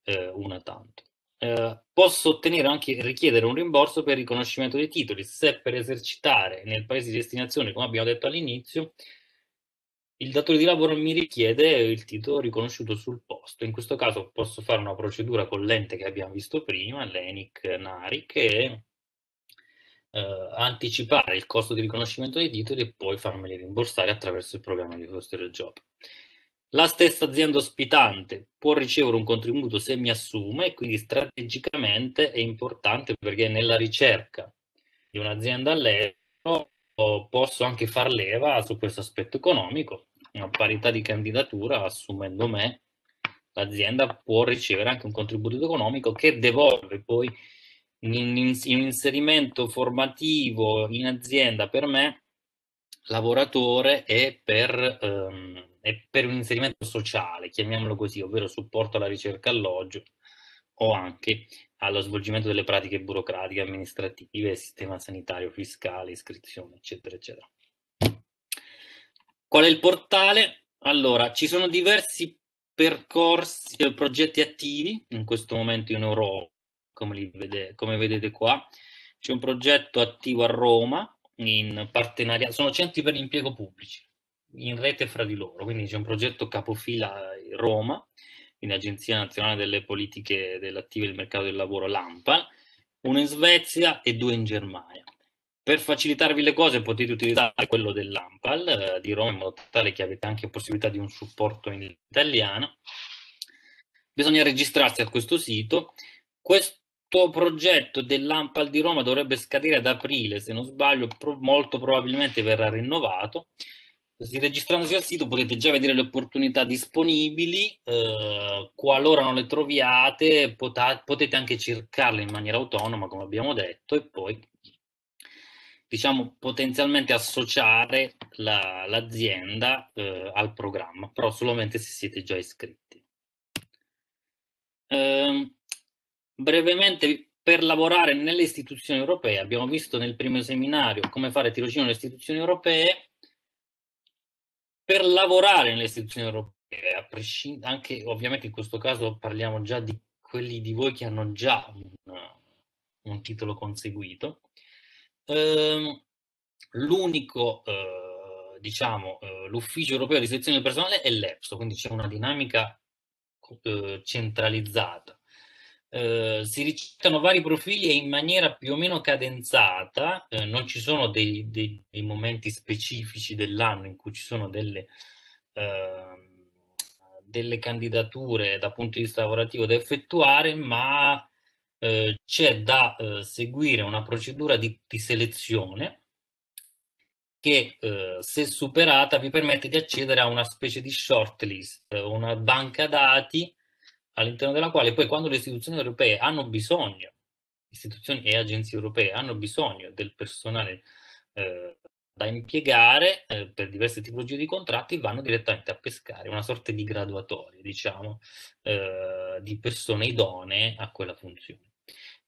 eh, una tanto. Eh, posso ottenere anche richiedere un rimborso per riconoscimento dei titoli se per esercitare nel paese di destinazione, come abbiamo detto all'inizio, il datore di lavoro mi richiede il titolo riconosciuto sul posto. In questo caso posso fare una procedura con l'ente che abbiamo visto prima, l'ENIC NARIC, e eh, anticipare il costo di riconoscimento dei titoli e poi farmeli rimborsare attraverso il programma di Posterior Job. La stessa azienda ospitante può ricevere un contributo se mi assume e quindi strategicamente è importante perché nella ricerca di un'azienda all'estero posso anche far leva su questo aspetto economico. A parità di candidatura, assumendo me, l'azienda può ricevere anche un contributo economico che devolve poi in, in, in inserimento formativo in azienda per me, lavoratore, e per, um, e per un inserimento sociale, chiamiamolo così, ovvero supporto alla ricerca alloggio o anche allo svolgimento delle pratiche burocratiche, amministrative, sistema sanitario, fiscale, iscrizione, eccetera, eccetera. Qual è il portale? Allora, ci sono diversi percorsi, eh, progetti attivi in questo momento in Europa, come, vede, come vedete qua. C'è un progetto attivo a Roma in partenariato, sono centri per l'impiego pubblici in rete fra di loro, quindi c'è un progetto capofila in Roma, in Agenzia Nazionale delle Politiche dell'Attivo del Mercato del Lavoro, l'AMPA, uno in Svezia e due in Germania. Per facilitarvi le cose potete utilizzare quello dell'AMPAL eh, di Roma in modo tale che avete anche possibilità di un supporto in italiano. Bisogna registrarsi a questo sito. Questo progetto dell'AMPAL di Roma dovrebbe scadere ad aprile, se non sbaglio, pro molto probabilmente verrà rinnovato. Così registrandosi al sito potete già vedere le opportunità disponibili, eh, qualora non le troviate potete anche cercarle in maniera autonoma come abbiamo detto e poi diciamo, potenzialmente associare la, l'azienda eh, al programma, però solamente se siete già iscritti. Eh, brevemente, per lavorare nelle istituzioni europee, abbiamo visto nel primo seminario come fare tirocinio nelle istituzioni europee, per lavorare nelle istituzioni europee, a prescind- anche ovviamente in questo caso parliamo già di quelli di voi che hanno già un, un titolo conseguito, Ehm, l'unico, eh, diciamo, eh, l'ufficio europeo di selezione del personale è l'EPSO, quindi c'è una dinamica eh, centralizzata. Eh, si ricevono vari profili e in maniera più o meno cadenzata, eh, non ci sono dei, dei, dei, momenti specifici dell'anno in cui ci sono delle, ehm, delle candidature dal punto di vista lavorativo da effettuare, ma eh, c'è da eh, seguire una procedura di, di selezione che eh, se superata vi permette di accedere a una specie di shortlist, una banca dati all'interno della quale poi quando le istituzioni europee hanno bisogno, istituzioni e agenzie europee hanno bisogno del personale eh, da impiegare eh, per diverse tipologie di contratti vanno direttamente a pescare una sorta di graduatoria, diciamo, eh, di persone idonee a quella funzione.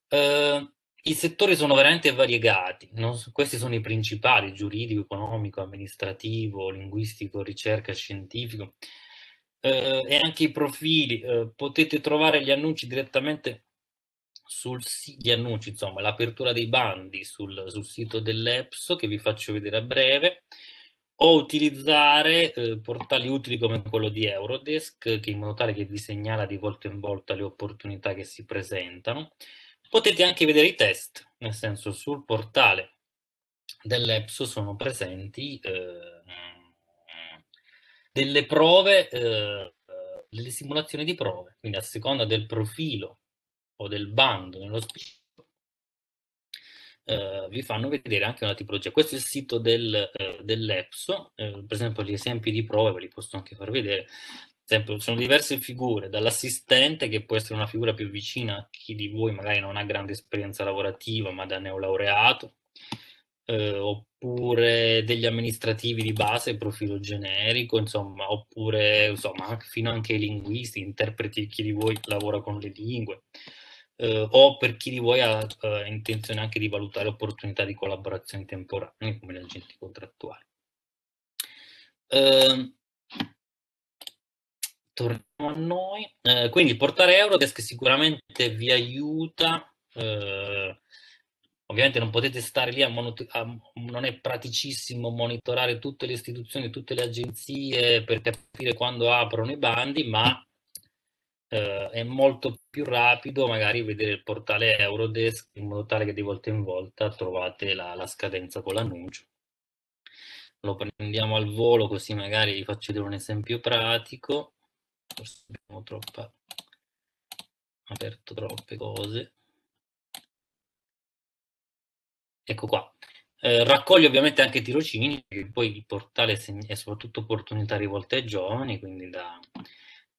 Eh, I settori sono veramente variegati, non, questi sono i principali, giuridico, economico, amministrativo, linguistico, ricerca, scientifico, eh, e anche i profili. Eh, potete trovare gli annunci direttamente sul gli annunci, insomma, l'apertura dei bandi sul, sul sito dell'EPSO che vi faccio vedere a breve o utilizzare eh, portali utili come quello di Eurodesk che in modo tale che vi segnala di volta in volta le opportunità che si presentano Potete anche vedere i test, nel senso sul portale dell'EPSO sono presenti eh, delle prove, eh, delle simulazioni di prove, quindi a seconda del profilo o del bando nello specifico eh, vi fanno vedere anche una tipologia. Questo è il sito del, eh, dell'EPSO, eh, per esempio gli esempi di prove ve li posso anche far vedere esempio, sono diverse figure, dall'assistente che può essere una figura più vicina a chi di voi magari non ha grande esperienza lavorativa ma da neolaureato, eh, oppure degli amministrativi di base, profilo generico, insomma, oppure insomma, fino anche ai linguisti, interpreti, chi di voi lavora con le lingue, eh, o per chi di voi ha eh, intenzione anche di valutare opportunità di collaborazione temporanea come gli agenti contrattuali. Eh, torniamo a noi. Eh, quindi portare Eurodesk sicuramente vi aiuta. Ovviamente non potete stare lì a, a, non è praticissimo monitorare tutte le istituzioni, tutte le agenzie per capire quando aprono i bandi, ma eh, è molto più rapido magari vedere il portale Eurodesk in modo tale che di volta in volta trovate la, la scadenza con l'annuncio. Lo prendiamo al volo così magari vi faccio vedere un esempio pratico forse abbiamo troppa aperto troppe cose ecco qua. Eh, raccoglie ovviamente anche tirocini che poi il portale è soprattutto opportunità rivolte ai giovani quindi da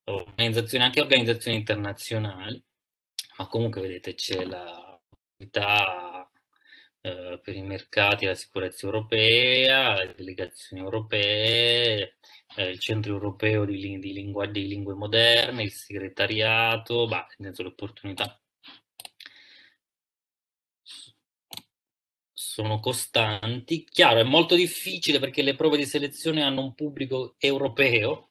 organizzazioni anche organizzazioni internazionali. Ma comunque vedete c'è la eh, per i mercati e la sicurezza europea, le delegazioni europee, eh, il centro europeo di, di, lingua, di, lingue moderne, il segretariato, bah, nel le opportunità sono costanti. Chiaro, è molto difficile perché le prove di selezione hanno un pubblico europeo,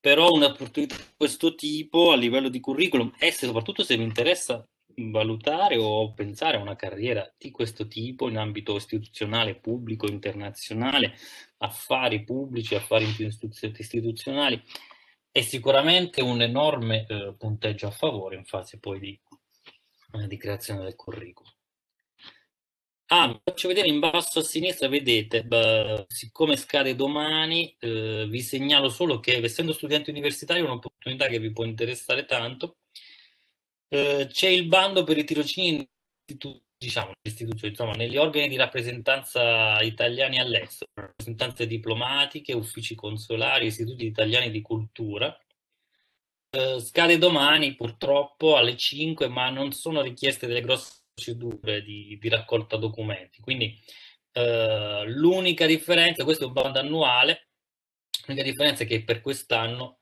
però un'opportunità di questo tipo a livello di curriculum e soprattutto se vi interessa valutare o pensare a una carriera di questo tipo in ambito istituzionale, pubblico, internazionale, affari pubblici, affari istituzionali, è sicuramente un enorme eh, punteggio a favore in fase poi di, eh, di creazione del curriculum. Ah, faccio vedere in basso a sinistra, vedete, beh, siccome scade domani, eh, vi segnalo solo che essendo studente universitario è un'opportunità che vi può interessare tanto. Eh, c'è il bando per i tirocini diciamo, insomma, negli organi di rappresentanza italiani all'estero, rappresentanze diplomatiche, uffici consolari, istituti italiani di cultura. Eh, scade domani purtroppo alle 5, ma non sono richieste delle grosse procedure di, di raccolta documenti. Quindi eh, l'unica differenza, questo è un bando annuale, l'unica differenza è che per quest'anno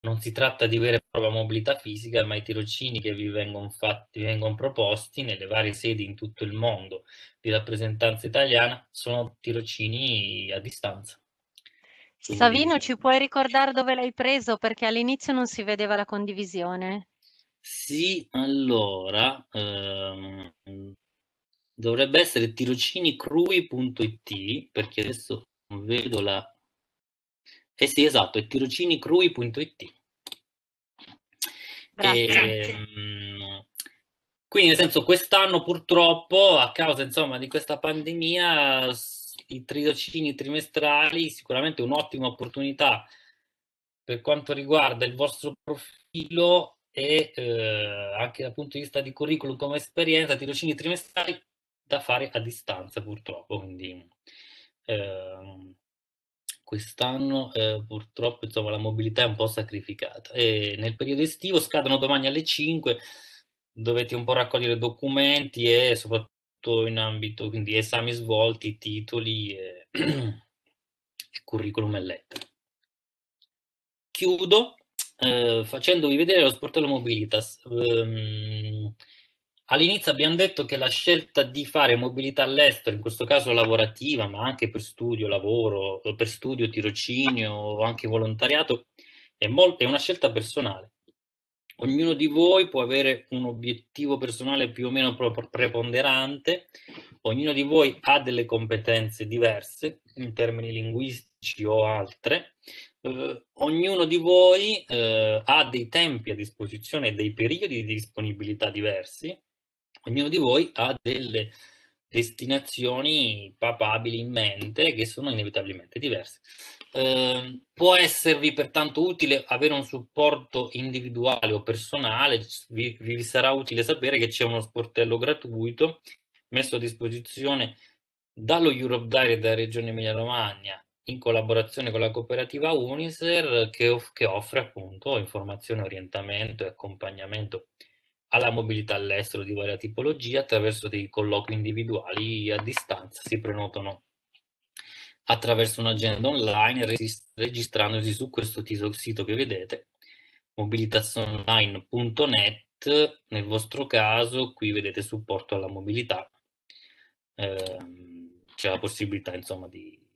non si tratta di vera e propria mobilità fisica, ma i tirocini che vi vengono, fatti, vengono proposti nelle varie sedi in tutto il mondo di rappresentanza italiana sono tirocini a distanza. Savino, ci puoi ricordare dove l'hai preso? Perché all'inizio non si vedeva la condivisione. Sì, allora, ehm, dovrebbe essere tirocinicrui.it perché adesso non vedo la... Eh sì, esatto, è tirocinicrui.it. Grazie. Ehm, quindi, nel senso, quest'anno purtroppo, a causa insomma di questa pandemia, i tirocini trimestrali sicuramente un'ottima opportunità per quanto riguarda il vostro profilo e eh, anche dal punto di vista di curriculum come esperienza, tirocini trimestrali da fare a distanza purtroppo, quindi eh, quest'anno eh, purtroppo insomma, la mobilità è un po' sacrificata e nel periodo estivo scadono domani alle 5, dovete un po' raccogliere documenti e soprattutto in ambito quindi esami svolti, titoli e, e curriculum e lettere. Chiudo eh, facendovi vedere lo sportello Mobilitas. Um, all'inizio abbiamo detto che la scelta di fare mobilità all'estero, in questo caso lavorativa, ma anche per studio, lavoro, per studio, tirocinio o anche volontariato, è, molto, è una scelta personale. Ognuno di voi può avere un obiettivo personale più o meno preponderante, ognuno di voi ha delle competenze diverse in termini linguistici o altre, eh, ognuno di voi eh, ha dei tempi a disposizione e dei periodi di disponibilità diversi, ognuno di voi ha delle destinazioni papabili in mente che sono inevitabilmente diverse. Eh, può esservi pertanto utile avere un supporto individuale o personale, vi, vi sarà utile sapere che c'è uno sportello gratuito messo a disposizione dallo Europe Direct della Regione Emilia Romagna in collaborazione con la cooperativa Uniser che, off che offre appunto informazione, orientamento e accompagnamento alla mobilità all'estero di varia tipologia attraverso dei colloqui individuali a distanza. Si prenotano attraverso un'agenda online registrandosi su questo sito che vedete mobilitazionline.net nel vostro caso qui vedete supporto alla mobilità eh, c'è la possibilità insomma di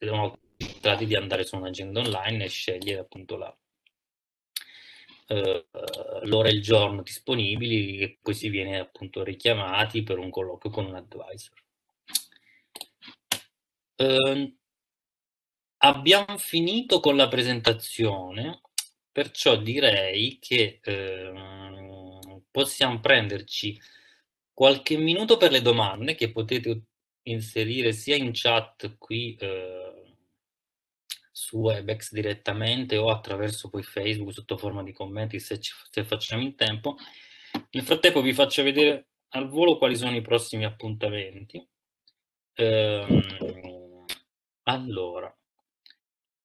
una volta di andare su un'agenda online e scegliere appunto la, eh, l'ora e il giorno disponibili e poi si viene appunto richiamati per un colloquio con un advisor. Eh, abbiamo finito con la presentazione, perciò direi che eh, possiamo prenderci qualche minuto per le domande che potete inserire sia in chat qui eh, su Webex direttamente o attraverso poi Facebook sotto forma di commenti se, ci, se facciamo in tempo. Nel frattempo vi faccio vedere al volo quali sono i prossimi appuntamenti. Ehm, allora,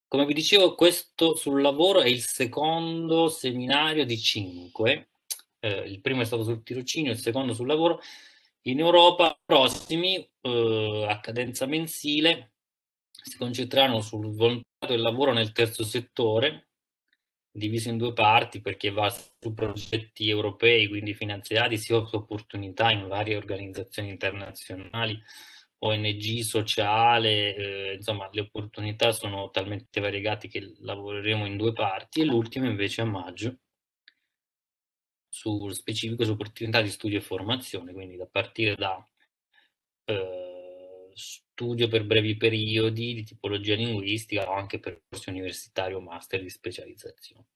come vi dicevo, questo sul lavoro è il secondo seminario di cinque. Eh, il primo è stato sul tirocinio, il secondo sul lavoro In Europa prossimi, eh, a cadenza mensile, si concentreranno sul volontario del lavoro nel terzo settore, diviso in due parti perché va su progetti europei, quindi finanziati, sia opportunità in varie organizzazioni internazionali, ONG sociale, eh, insomma le opportunità sono talmente variegate che lavoreremo in due parti e l'ultimo invece a maggio su specifico su opportunità di studio e formazione, quindi da partire da eh, studio per brevi periodi di tipologia linguistica o anche percorsi universitari o master di specializzazione.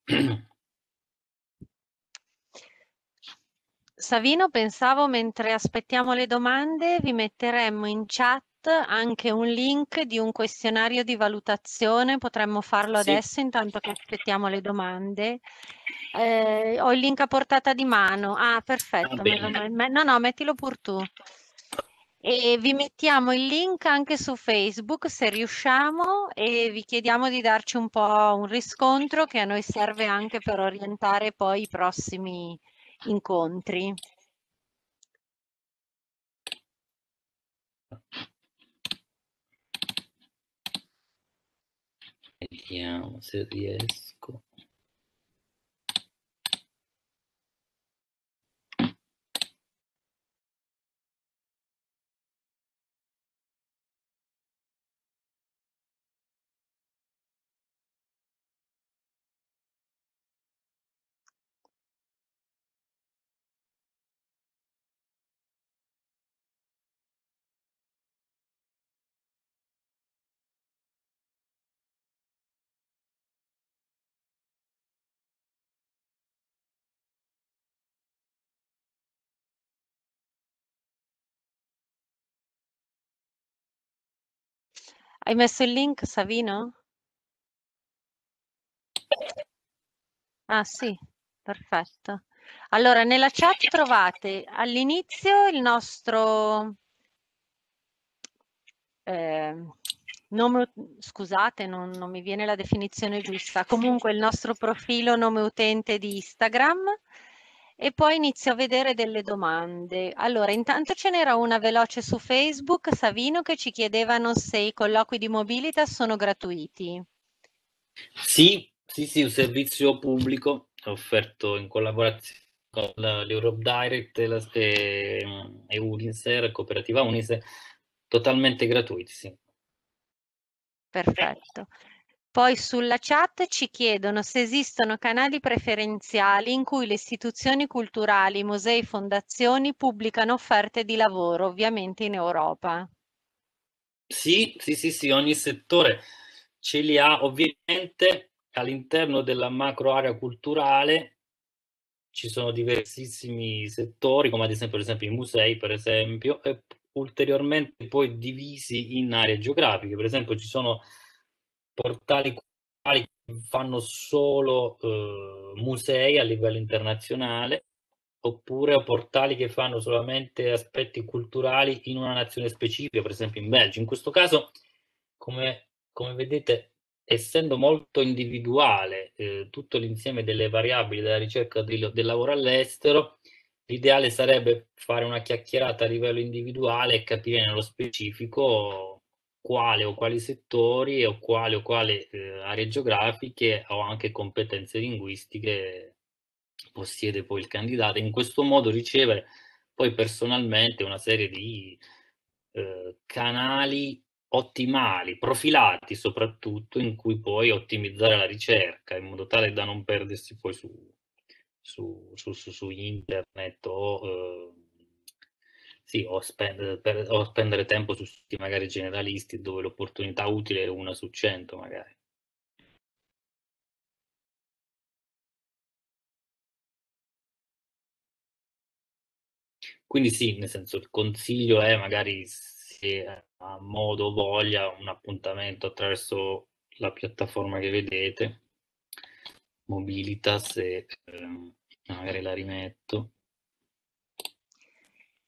Savino, pensavo mentre aspettiamo le domande vi metteremmo in chat anche un link di un questionario di valutazione, potremmo farlo sì. adesso intanto che aspettiamo le domande. Eh, ho il link a portata di mano. Ah, perfetto. no, no, mettilo pur tu. E vi mettiamo il link anche su Facebook se riusciamo e vi chiediamo di darci un po' un riscontro che a noi serve anche per orientare poi i prossimi incontri. Vediamo se riesco. Hai messo il link, Savino? Ah sì, perfetto. Allora, nella chat trovate all'inizio il nostro eh, nome, scusate, non, non mi viene la definizione giusta, comunque il nostro profilo nome utente di Instagram e poi inizio a vedere delle domande. Allora, intanto ce n'era una veloce su Facebook, Savino, che ci chiedevano se i colloqui di mobilità sono gratuiti. Sì, sì, sì, un servizio pubblico offerto in collaborazione con l'Europe Direct e, la, e, e Uniser, cooperativa Uniser, totalmente gratuiti, sì. Perfetto. Poi sulla chat ci chiedono se esistono canali preferenziali in cui le istituzioni culturali, musei fondazioni pubblicano offerte di lavoro, ovviamente in Europa. Sì, sì, sì, sì, ogni settore ce li ha. Ovviamente all'interno della macro area culturale ci sono diversissimi settori, come ad esempio, esempio i musei, per esempio, e ulteriormente poi divisi in aree geografiche. Per esempio ci sono portali che fanno solo eh, musei a livello internazionale oppure portali che fanno solamente aspetti culturali in una nazione specifica, per esempio in Belgio. In questo caso, come, come vedete, essendo molto individuale eh, tutto l'insieme delle variabili della ricerca del, del lavoro all'estero, l'ideale sarebbe fare una chiacchierata a livello individuale e capire nello specifico quale o quali settori o quali o quali eh, aree geografiche o anche competenze linguistiche possiede poi il candidato. In questo modo riceve poi personalmente una serie di eh, canali ottimali, profilati soprattutto, in cui poi ottimizzare la ricerca in modo tale da non perdersi poi su, su, su, su internet o eh, sì, o, spendere, per, o spendere tempo su siti magari generalisti dove l'opportunità utile è una su cento magari. Quindi sì, nel senso il consiglio è magari se ha modo o voglia un appuntamento attraverso la piattaforma che vedete, Mobilitas, e eh, magari la rimetto.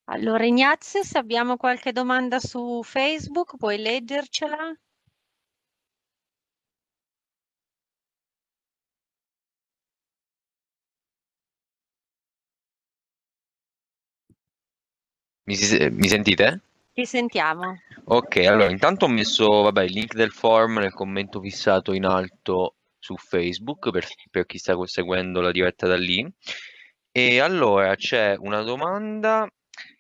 Allora Ignazio, se abbiamo qualche domanda su Facebook, puoi leggercela? Mi, si- mi sentite? Ti sentiamo. Ok, allora intanto ho messo vabbè, il link del form nel commento fissato in alto su Facebook per, per chi sta seguendo la diretta da lì. E allora c'è una domanda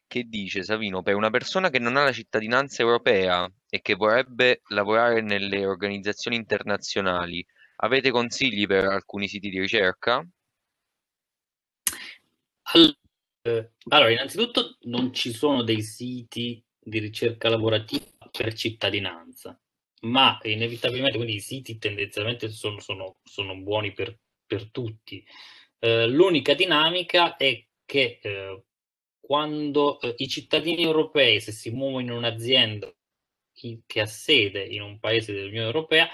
che dice, Savino, per una persona che non ha la cittadinanza europea e che vorrebbe lavorare nelle organizzazioni internazionali, avete consigli per alcuni siti di ricerca? Allora, innanzitutto non ci sono dei siti di ricerca lavorativa per cittadinanza, ma inevitabilmente quindi i siti tendenzialmente sono, sono, sono buoni per, per tutti. Eh, l'unica dinamica è che eh, quando eh, i cittadini europei, se si muovono in un'azienda che ha sede in un paese dell'Unione Europea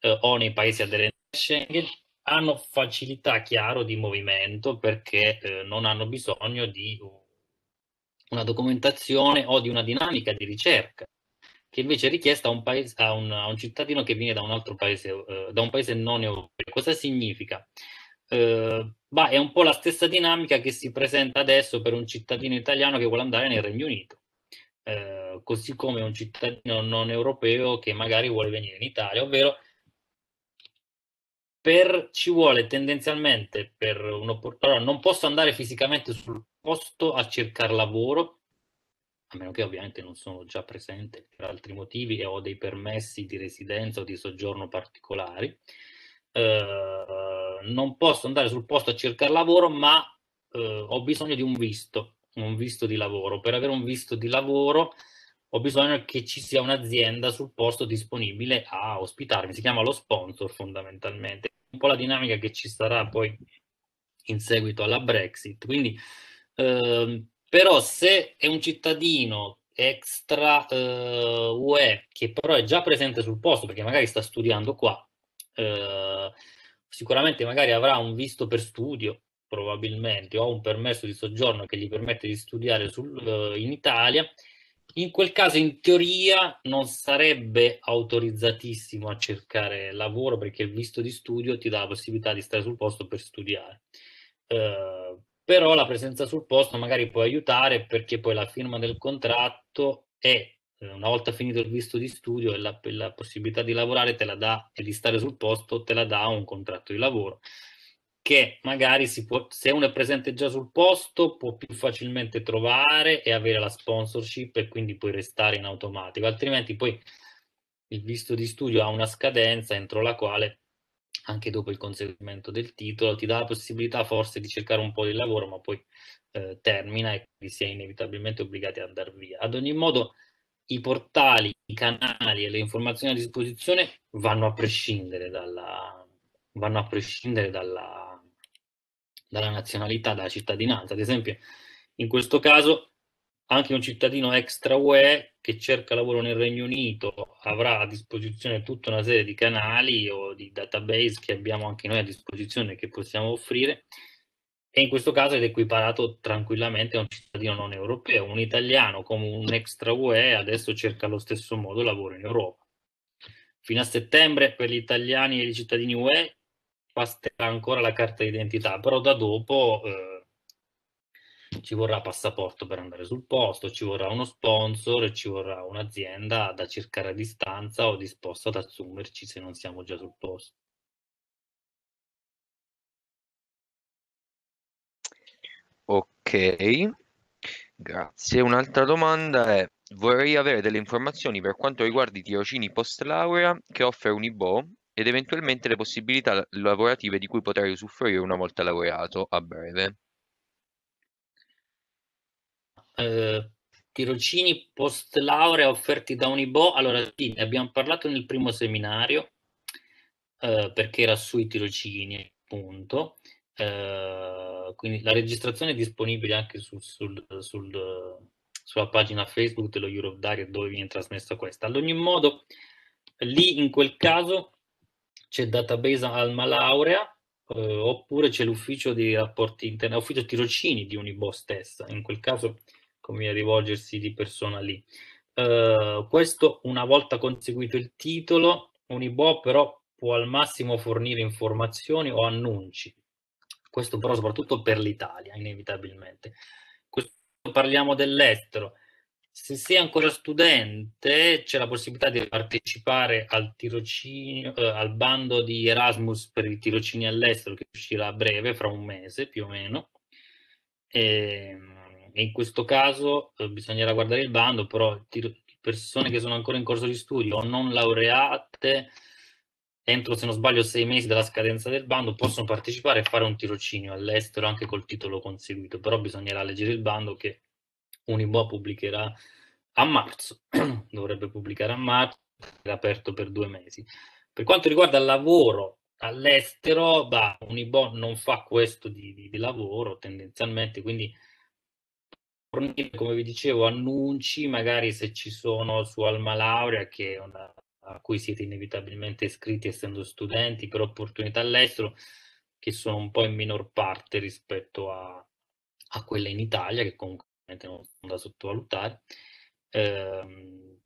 eh, o nei paesi aderenti a Schengen, hanno facilità, chiaro, di movimento perché eh, non hanno bisogno di una documentazione o di una dinamica di ricerca che invece è richiesta a un, paese, a un, a un cittadino che viene da un altro paese, eh, da un paese non europeo. Cosa significa? Eh, bah, è un po' la stessa dinamica che si presenta adesso per un cittadino italiano che vuole andare nel Regno Unito, eh, così come un cittadino non europeo che magari vuole venire in Italia, ovvero per, ci vuole tendenzialmente per un'opportunità, allora, non posso andare fisicamente sul posto a cercare lavoro, a meno che ovviamente non sono già presente per altri motivi e ho dei permessi di residenza o di soggiorno particolari. Eh, non posso andare sul posto a cercare lavoro, ma eh, ho bisogno di un visto, un visto di lavoro. Per avere un visto di lavoro ho bisogno che ci sia un'azienda sul posto disponibile a ospitarmi. Si chiama lo sponsor fondamentalmente. Un po' la dinamica che ci sarà poi in seguito alla Brexit. Quindi, ehm, però, se è un cittadino extra eh, UE che però è già presente sul posto perché magari sta studiando qua, eh, sicuramente magari avrà un visto per studio probabilmente o un permesso di soggiorno che gli permette di studiare sul, uh, in Italia, in quel caso in teoria non sarebbe autorizzatissimo a cercare lavoro perché il visto di studio ti dà la possibilità di stare sul posto per studiare. Uh, però la presenza sul posto magari può aiutare perché poi la firma del contratto è eh, una volta finito il visto di studio e la, la, possibilità di lavorare te la dà e di stare sul posto te la dà un contratto di lavoro che magari si può, se uno è presente già sul posto può più facilmente trovare e avere la sponsorship e quindi puoi restare in automatico. Altrimenti poi il visto di studio ha una scadenza entro la quale anche dopo il conseguimento del titolo ti dà la possibilità forse di cercare un po' di lavoro ma poi eh, termina e quindi è inevitabilmente obbligati ad andare via. Ad ogni modo i portali, i canali e le informazioni a disposizione vanno a prescindere dalla, vanno a prescindere dalla, dalla nazionalità, dalla cittadinanza. Ad esempio, in questo caso anche un cittadino extra UE che cerca lavoro nel Regno Unito avrà a disposizione tutta una serie di canali o di database che abbiamo anche noi a disposizione che possiamo offrire e in questo caso è equiparato tranquillamente a un cittadino non europeo. Un italiano come un extra UE adesso cerca allo stesso modo lavoro in Europa. Fino a settembre per gli italiani e i cittadini UE basterà ancora la carta d'identità, però da dopo eh, ci vorrà passaporto per andare sul posto, ci vorrà uno sponsor ci vorrà un'azienda da cercare a distanza o disposta ad assumerci se non siamo già sul posto. Ok, grazie. Un'altra domanda è, vorrei avere delle informazioni per quanto riguarda i tirocini post laurea che offre Unibo ed eventualmente le possibilità lavorative di cui potrei usufruire una volta laureato a breve. Eh, tirocini post laurea offerti da Unibo, allora sì, ne abbiamo parlato nel primo seminario eh, perché era sui tirocini appunto. Eh, quindi la registrazione è disponibile anche sul, sul, sul, sulla pagina Facebook dello Europe Diary dove viene trasmessa questa. Ad ogni modo, lì in quel caso c'è database Alma Laurea eh, oppure c'è l'ufficio di rapporti interni, ufficio tirocini di Unibo stessa. In quel caso conviene rivolgersi di persona lì. Eh, questo una volta conseguito il titolo, Unibo però può al massimo fornire informazioni o annunci questo però soprattutto per l'Italia, inevitabilmente. Questo parliamo dell'estero, se sei ancora studente c'è la possibilità di partecipare al tirocinio, eh, al bando di Erasmus per i tirocini all'estero che uscirà a breve, fra un mese più o meno. Ehm, e in questo caso eh, bisognerà guardare il bando, però tiro, persone che sono ancora in corso di studio o non laureate entro, se non sbaglio, sei mesi dalla scadenza del bando, possono partecipare e fare un tirocinio all'estero anche col titolo conseguito, però bisognerà leggere il bando che Unibo pubblicherà a marzo, dovrebbe pubblicare a marzo, è aperto per due mesi. Per quanto riguarda il lavoro all'estero, bah, Unibo non fa questo di, di, di lavoro tendenzialmente, quindi come vi dicevo, annunci, magari se ci sono su Alma Laurea, che è una, a cui siete inevitabilmente iscritti essendo studenti per opportunità all'estero, che sono un po' in minor parte rispetto a, a quelle in Italia, che comunque non sono da sottovalutare. Eh,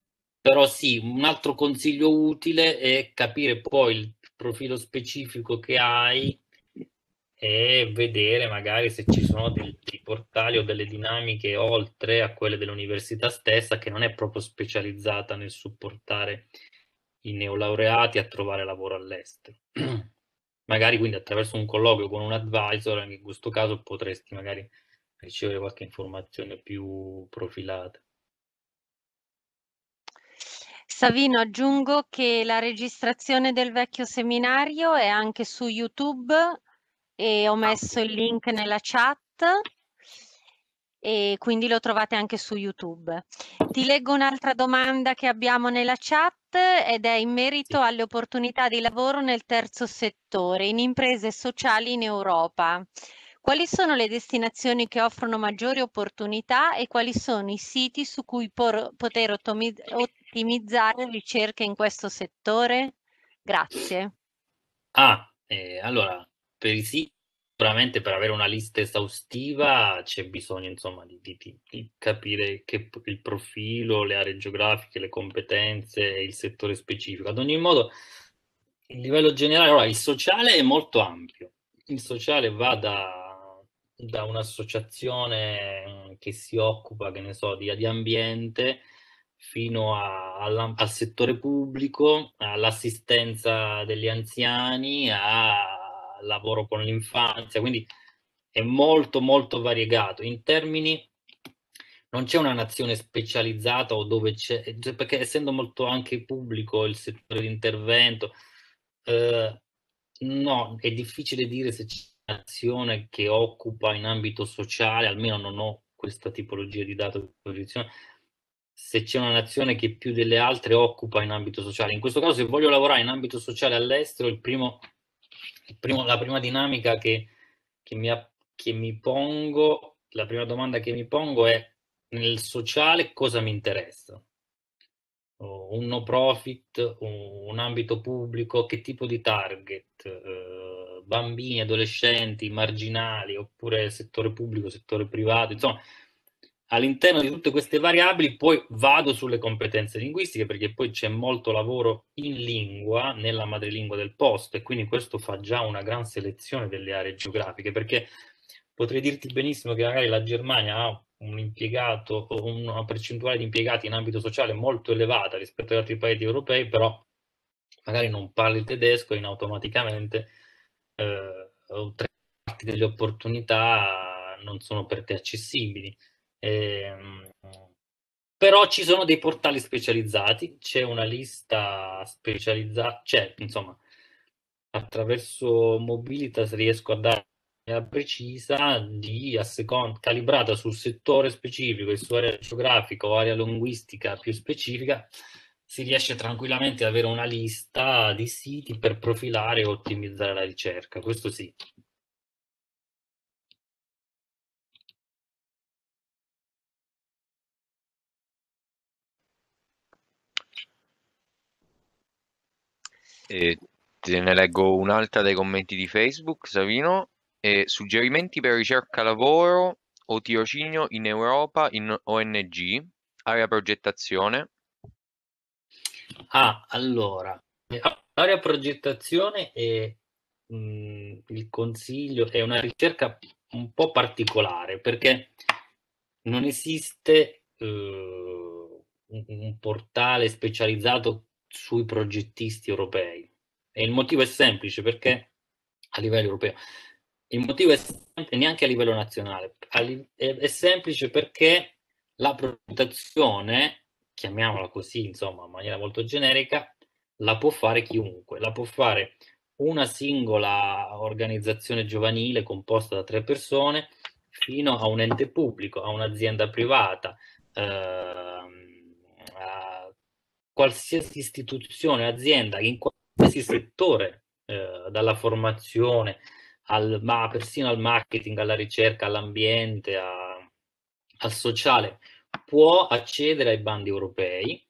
però sì, un altro consiglio utile è capire poi il profilo specifico che hai e vedere magari se ci sono dei, dei, portali o delle dinamiche oltre a quelle dell'università stessa che non è proprio specializzata nel supportare i neolaureati a trovare lavoro all'estero. magari quindi attraverso un colloquio con un advisor, anche in questo caso potresti magari ricevere qualche informazione più profilata. Savino, aggiungo che la registrazione del vecchio seminario è anche su YouTube e ho ah, messo il link nella chat e quindi lo trovate anche su YouTube. Ti leggo un'altra domanda che abbiamo nella chat ed è in merito alle opportunità di lavoro nel terzo settore, in imprese sociali in Europa. Quali sono le destinazioni che offrono maggiori opportunità e quali sono i siti su cui por- poter ottimizzare ricerche in questo settore? Grazie. Ah, eh, allora, per i siti, sicuramente per avere una lista esaustiva c'è bisogno insomma di, di, di capire che, il profilo, le aree geografiche, le competenze e il settore specifico. Ad ogni modo, il livello generale, allora, il sociale è molto ampio. Il sociale va da, da un'associazione che si occupa, che ne so, di, di ambiente fino a, alla, al settore pubblico, all'assistenza degli anziani, a lavoro con l'infanzia, quindi è molto molto variegato. In termini non c'è una nazione specializzata o dove c'è, cioè, perché essendo molto anche pubblico il settore di intervento, eh, no, è difficile dire se c'è una nazione che occupa in ambito sociale, almeno non ho questa tipologia di dato di posizione, se c'è una nazione che più delle altre occupa in ambito sociale. In questo caso, se voglio lavorare in ambito sociale all'estero, il primo primo, la prima dinamica che, che, mi, che mi pongo, la prima domanda che mi pongo è nel sociale cosa mi interessa? Un no profit, un ambito pubblico, che tipo di target? Eh, bambini, adolescenti, marginali, oppure settore pubblico, settore privato, insomma, all'interno di tutte queste variabili poi vado sulle competenze linguistiche perché poi c'è molto lavoro in lingua nella madrelingua del posto e quindi questo fa già una gran selezione delle aree geografiche perché potrei dirti benissimo che magari la Germania ha un impiegato o una percentuale di impiegati in ambito sociale molto elevata rispetto agli altri paesi europei però magari non parli il tedesco e automaticamente eh, tre parti delle opportunità non sono per te accessibili eh, però ci sono dei portali specializzati, c'è una lista specializzata, c'è insomma attraverso Mobilitas riesco a dare una precisa di a seconda calibrata sul settore specifico e su area geografica o area linguistica più specifica si riesce tranquillamente ad avere una lista di siti per profilare e ottimizzare la ricerca questo sì E te ne leggo un'altra dai commenti di Facebook, Savino. E suggerimenti per ricerca lavoro o tirocinio in Europa in ONG, area progettazione. Ah, allora, area progettazione è mh, mm, il consiglio, è una ricerca un po' particolare perché non esiste eh, un, un portale specializzato sui progettisti europei. E il motivo è semplice perché a livello europeo. Il motivo è semplice, neanche a livello nazionale, è, semplice perché la progettazione, chiamiamola così, insomma, in maniera molto generica, la può fare chiunque, la può fare una singola organizzazione giovanile composta da tre persone fino a un ente pubblico, a un'azienda privata, a qualsiasi istituzione, azienda, in qualsiasi settore, eh, dalla formazione al, ma persino al marketing, alla ricerca, all'ambiente, a, al sociale, può accedere ai bandi europei.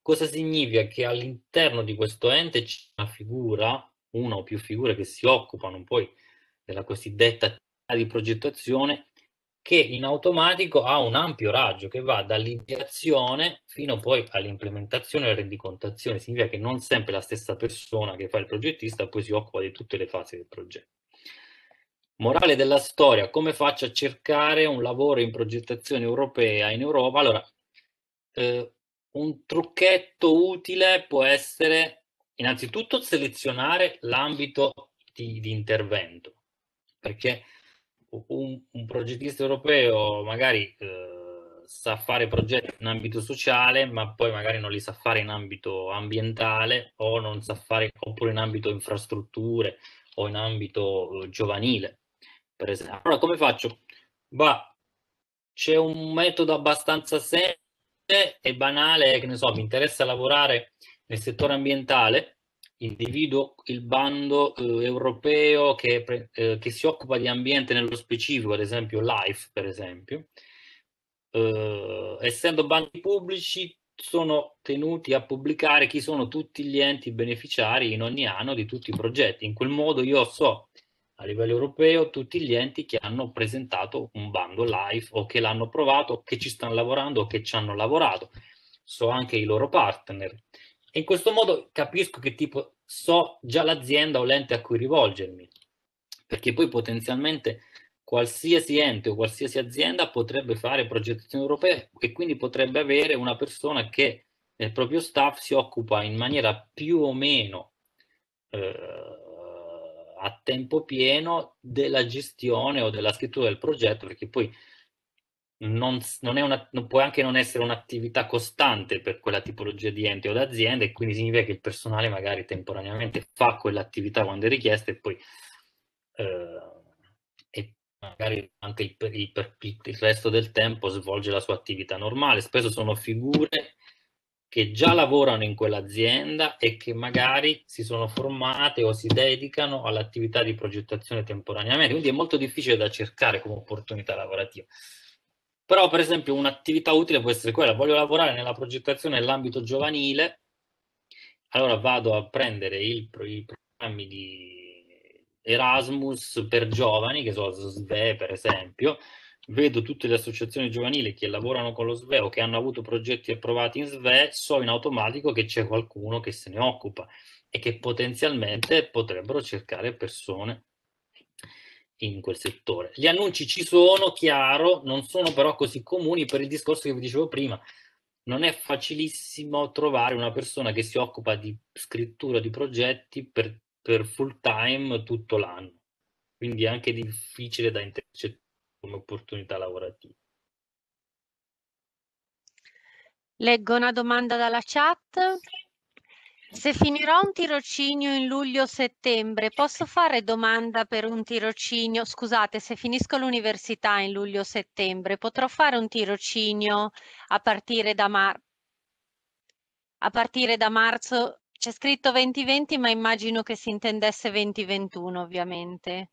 Cosa significa? Che all'interno di questo ente c'è una figura, una o più figure che si occupano poi della cosiddetta di progettazione che in automatico ha un ampio raggio che va dall'ideazione fino poi all'implementazione e alla rendicontazione. Significa che non sempre la stessa persona che fa il progettista poi si occupa di tutte le fasi del progetto. Morale della storia, come faccio a cercare un lavoro in progettazione europea in Europa? Allora, eh, un trucchetto utile può essere innanzitutto selezionare l'ambito di, di intervento, perché un, un progettista europeo magari eh, sa fare progetti in ambito sociale, ma poi magari non li sa fare in ambito ambientale o non sa fare oppure in ambito infrastrutture o in ambito eh, giovanile, per esempio. Allora, come faccio? Bah, c'è un metodo abbastanza semplice e banale, che ne so, mi interessa lavorare nel settore ambientale, individuo il bando eh, europeo che, eh, che, si occupa di ambiente nello specifico, ad esempio LIFE, per esempio. Eh, essendo bandi pubblici, sono tenuti a pubblicare chi sono tutti gli enti beneficiari in ogni anno di tutti i progetti. In quel modo io so a livello europeo tutti gli enti che hanno presentato un bando LIFE o che l'hanno provato, che ci stanno lavorando o che ci hanno lavorato. So anche i loro partner in questo modo capisco che tipo so già l'azienda o l'ente a cui rivolgermi, perché poi potenzialmente qualsiasi ente o qualsiasi azienda potrebbe fare progettazione europea e quindi potrebbe avere una persona che nel proprio staff si occupa in maniera più o meno eh, a tempo pieno della gestione o della scrittura del progetto, perché poi non, non, una, non, può anche non essere un'attività costante per quella tipologia di ente o d'azienda e quindi significa che il personale magari temporaneamente fa quell'attività quando è richiesta e poi eh, e magari anche il, il, il, il, resto del tempo svolge la sua attività normale. Spesso sono figure che già lavorano in quell'azienda e che magari si sono formate o si dedicano all'attività di progettazione temporaneamente, quindi è molto difficile da cercare come opportunità lavorativa. Però, per esempio, un'attività utile può essere quella, voglio lavorare nella progettazione nell'ambito giovanile, allora vado a prendere i programmi di Erasmus per giovani, che sono SVE per esempio, vedo tutte le associazioni giovanili che lavorano con lo SVE o che hanno avuto progetti approvati in SVE, so in automatico che c'è qualcuno che se ne occupa e che potenzialmente potrebbero cercare persone in quel settore. Gli annunci ci sono, chiaro, non sono però così comuni per il discorso che vi dicevo prima. Non è facilissimo trovare una persona che si occupa di scrittura di progetti per, per full time tutto l'anno. Quindi è anche difficile da intercettare come opportunità lavorativa. Leggo una domanda dalla chat. Se finirò un tirocinio in luglio-settembre, posso fare domanda per un tirocinio? Scusate, se finisco l'università in luglio-settembre, potrò fare un tirocinio a partire da, mar a partire da marzo? C'è scritto 2020, ma immagino che si intendesse 2021, ovviamente.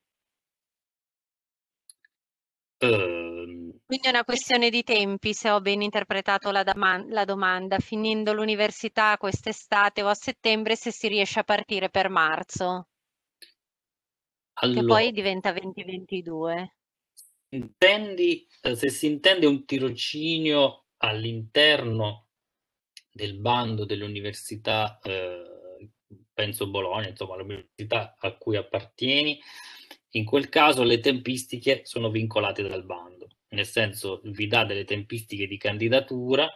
Uh, Quindi è una questione di tempi, se ho ben interpretato la, la domanda, finendo l'università quest'estate o a settembre, se si riesce a partire per marzo, che poi diventa 2022. intendi, eh, se si intende un tirocinio all'interno del bando dell'università, eh, penso Bologna, insomma, l'università a cui appartieni, in quel caso le tempistiche sono vincolate dal bando. Nel senso vi dà delle tempistiche di candidatura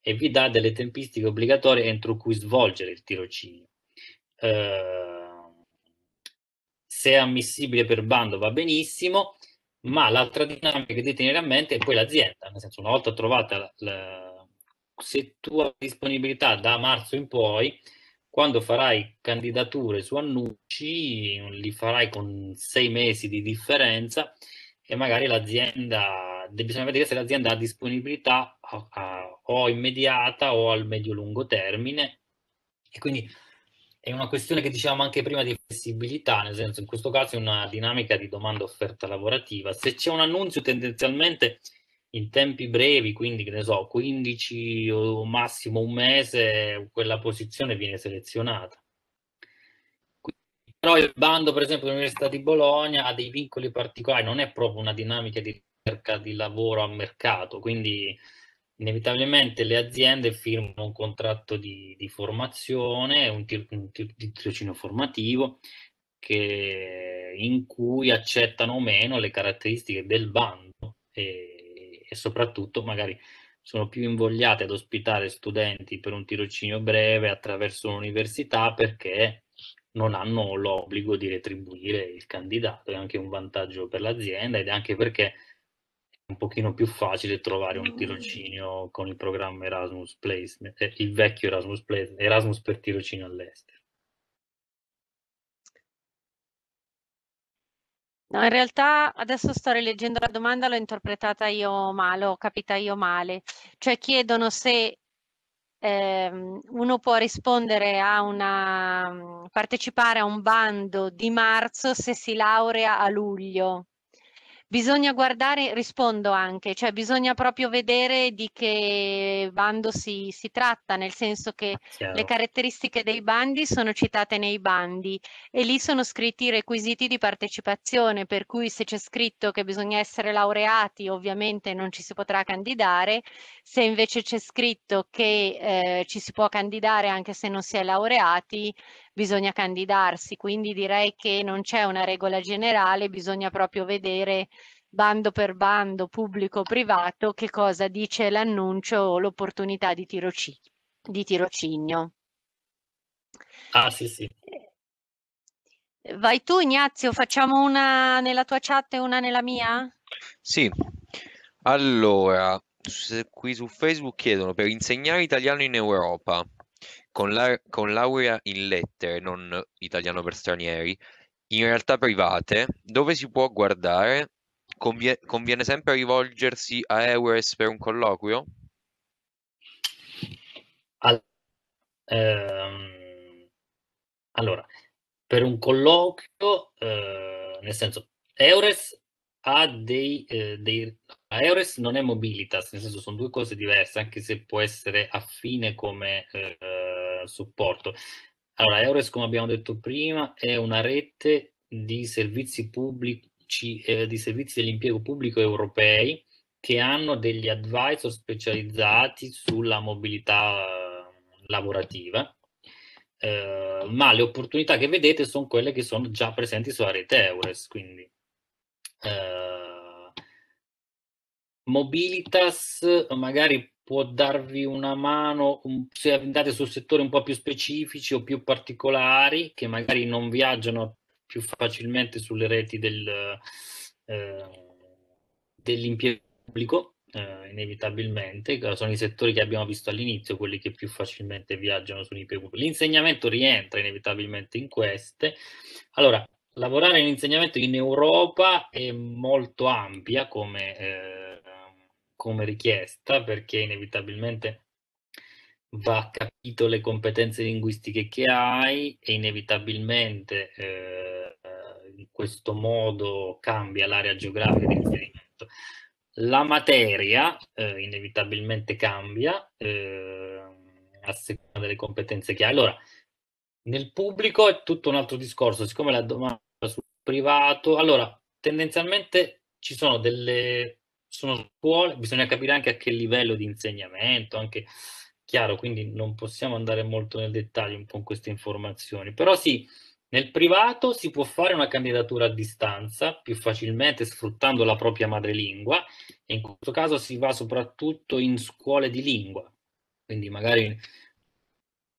e vi dà delle tempistiche obbligatorie entro cui svolgere il tirocinio. Eh, se è ammissibile per bando va benissimo, ma l'altra dinamica che devi tenere a mente è poi l'azienda, nel senso una volta trovata la, la, se tu hai disponibilità da marzo in poi, quando farai candidature su annunci, li farai con sei mesi di differenza e magari l'azienda, bisogna vedere se l'azienda ha disponibilità a, a, o immediata o al medio-lungo termine e quindi è una questione che dicevamo anche prima di flessibilità, nel senso in questo caso è una dinamica di domanda-offerta lavorativa. Se c'è un annunzio tendenzialmente in tempi brevi, quindi che ne so, 15 o massimo un mese, quella posizione viene selezionata. Però il bando, per esempio, dell'Università di Bologna ha dei vincoli particolari, non è proprio una dinamica di ricerca di lavoro a mercato, quindi inevitabilmente le aziende firmano un contratto di, di formazione, un, tir, un tir, di tirocinio formativo che, in cui accettano o meno le caratteristiche del bando e, e soprattutto magari sono più invogliate ad ospitare studenti per un tirocinio breve attraverso l'università perché non hanno l'obbligo di retribuire il candidato, è anche un vantaggio per l'azienda ed anche perché un pochino più facile trovare un tirocinio con il programma Erasmus Placement, eh, il vecchio Erasmus Placement, Erasmus per tirocinio all'estero. No, in realtà adesso sto rileggendo la domanda, l'ho interpretata io male, ho capita io male. Cioè chiedono se ehm, uno può rispondere a una, partecipare a un bando di marzo se si laurea a luglio. Bisogna guardare, rispondo anche, cioè bisogna proprio vedere di che bando si, si tratta, nel senso che Chiaro. le caratteristiche dei bandi sono citate nei bandi e lì sono scritti i requisiti di partecipazione, per cui se c'è scritto che bisogna essere laureati, ovviamente non ci si potrà candidare, se invece c'è scritto che eh, ci si può candidare anche se non si è laureati, bisogna candidarsi, quindi direi che non c'è una regola generale, bisogna proprio vedere bando per bando, pubblico-privato, che cosa dice l'annuncio o l'opportunità di, tiroci di tirocinio. Ah sì sì. Vai tu Ignazio, facciamo una nella tua chat e una nella mia? Sì, allora, qui su Facebook chiedono per insegnare italiano in Europa con, la- con laurea in lettere, non italiano per stranieri, in realtà private, dove si può guardare? Convie- conviene sempre rivolgersi a Eures per un colloquio? Al- ehm, allora, per un colloquio, eh, nel senso, Eures ha dei, eh, dei Eures non è Mobilitas, nel senso sono due cose diverse, anche se può essere affine come eh, supporto. Allora, Eures, come abbiamo detto prima, è una rete di servizi pubblici, eh, di servizi dell'impiego pubblico europei che hanno degli advisor specializzati sulla mobilità eh, lavorativa. Eh, ma le opportunità che vedete sono quelle che sono già presenti sulla rete Eures, quindi eh, Mobilitas magari può darvi una mano se andate su settori un po' più specifici o più particolari che magari non viaggiano più facilmente sulle reti del, eh, dell'impiego pubblico eh, inevitabilmente sono i settori che abbiamo visto all'inizio quelli che più facilmente viaggiano sull'impiego pubblico. L'insegnamento rientra inevitabilmente in queste. Allora lavorare in insegnamento in Europa è molto ampia come eh, come richiesta perché inevitabilmente va capito le competenze linguistiche che hai e inevitabilmente eh, in questo modo cambia l'area geografica di riferimento. La materia eh, inevitabilmente cambia eh, a seconda delle competenze che hai. Allora, nel pubblico è tutto un altro discorso, siccome la domanda sul privato, allora tendenzialmente ci sono delle sono scuole, bisogna capire anche a che livello di insegnamento, anche chiaro, quindi non possiamo andare molto nel dettaglio con queste informazioni, però sì, Nel privato si può fare una candidatura a distanza più facilmente sfruttando la propria madrelingua e in questo caso si va soprattutto in scuole di lingua. Quindi magari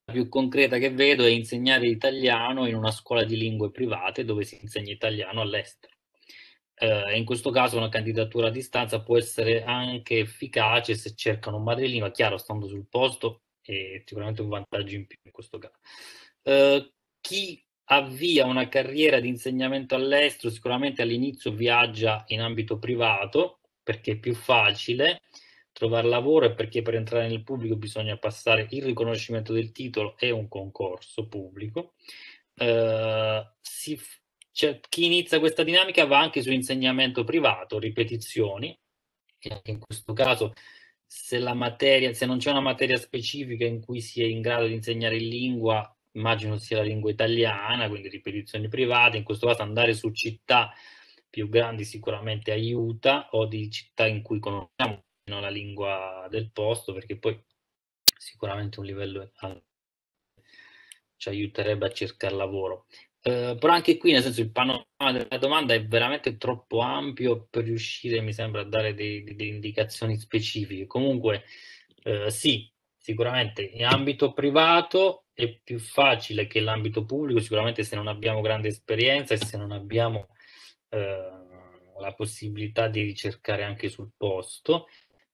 la più concreta che vedo è insegnare italiano in una scuola di lingue private dove si insegna italiano all'estero. Eh, in questo caso una candidatura a distanza può essere anche efficace se cercano un madrelingua, chiaro, stando sul posto è sicuramente un vantaggio in più in questo caso. Eh, chi avvia una carriera di insegnamento all'estero, sicuramente all'inizio viaggia in ambito privato perché è più facile trovare lavoro e perché per entrare nel pubblico bisogna passare il riconoscimento del titolo e un concorso pubblico. Eh, si, cioè, chi inizia questa dinamica va anche su insegnamento privato, ripetizioni, e anche in questo caso se materia, se non c'è una materia specifica in cui si è in grado di insegnare in lingua, immagino sia la lingua italiana, quindi ripetizioni private, in questo caso andare su città più grandi sicuramente aiuta, o di città in cui conosciamo la lingua del posto, perché poi sicuramente un livello ci aiuterebbe a cercare lavoro. Eh, però anche qui, nel senso, il panorama della domanda è veramente troppo ampio per riuscire, mi sembra, a dare delle indicazioni specifiche. Comunque, eh, sì, sicuramente in ambito privato è più facile che l'ambito pubblico, sicuramente se non abbiamo grande esperienza e se non abbiamo eh, la possibilità di ricercare anche sul posto.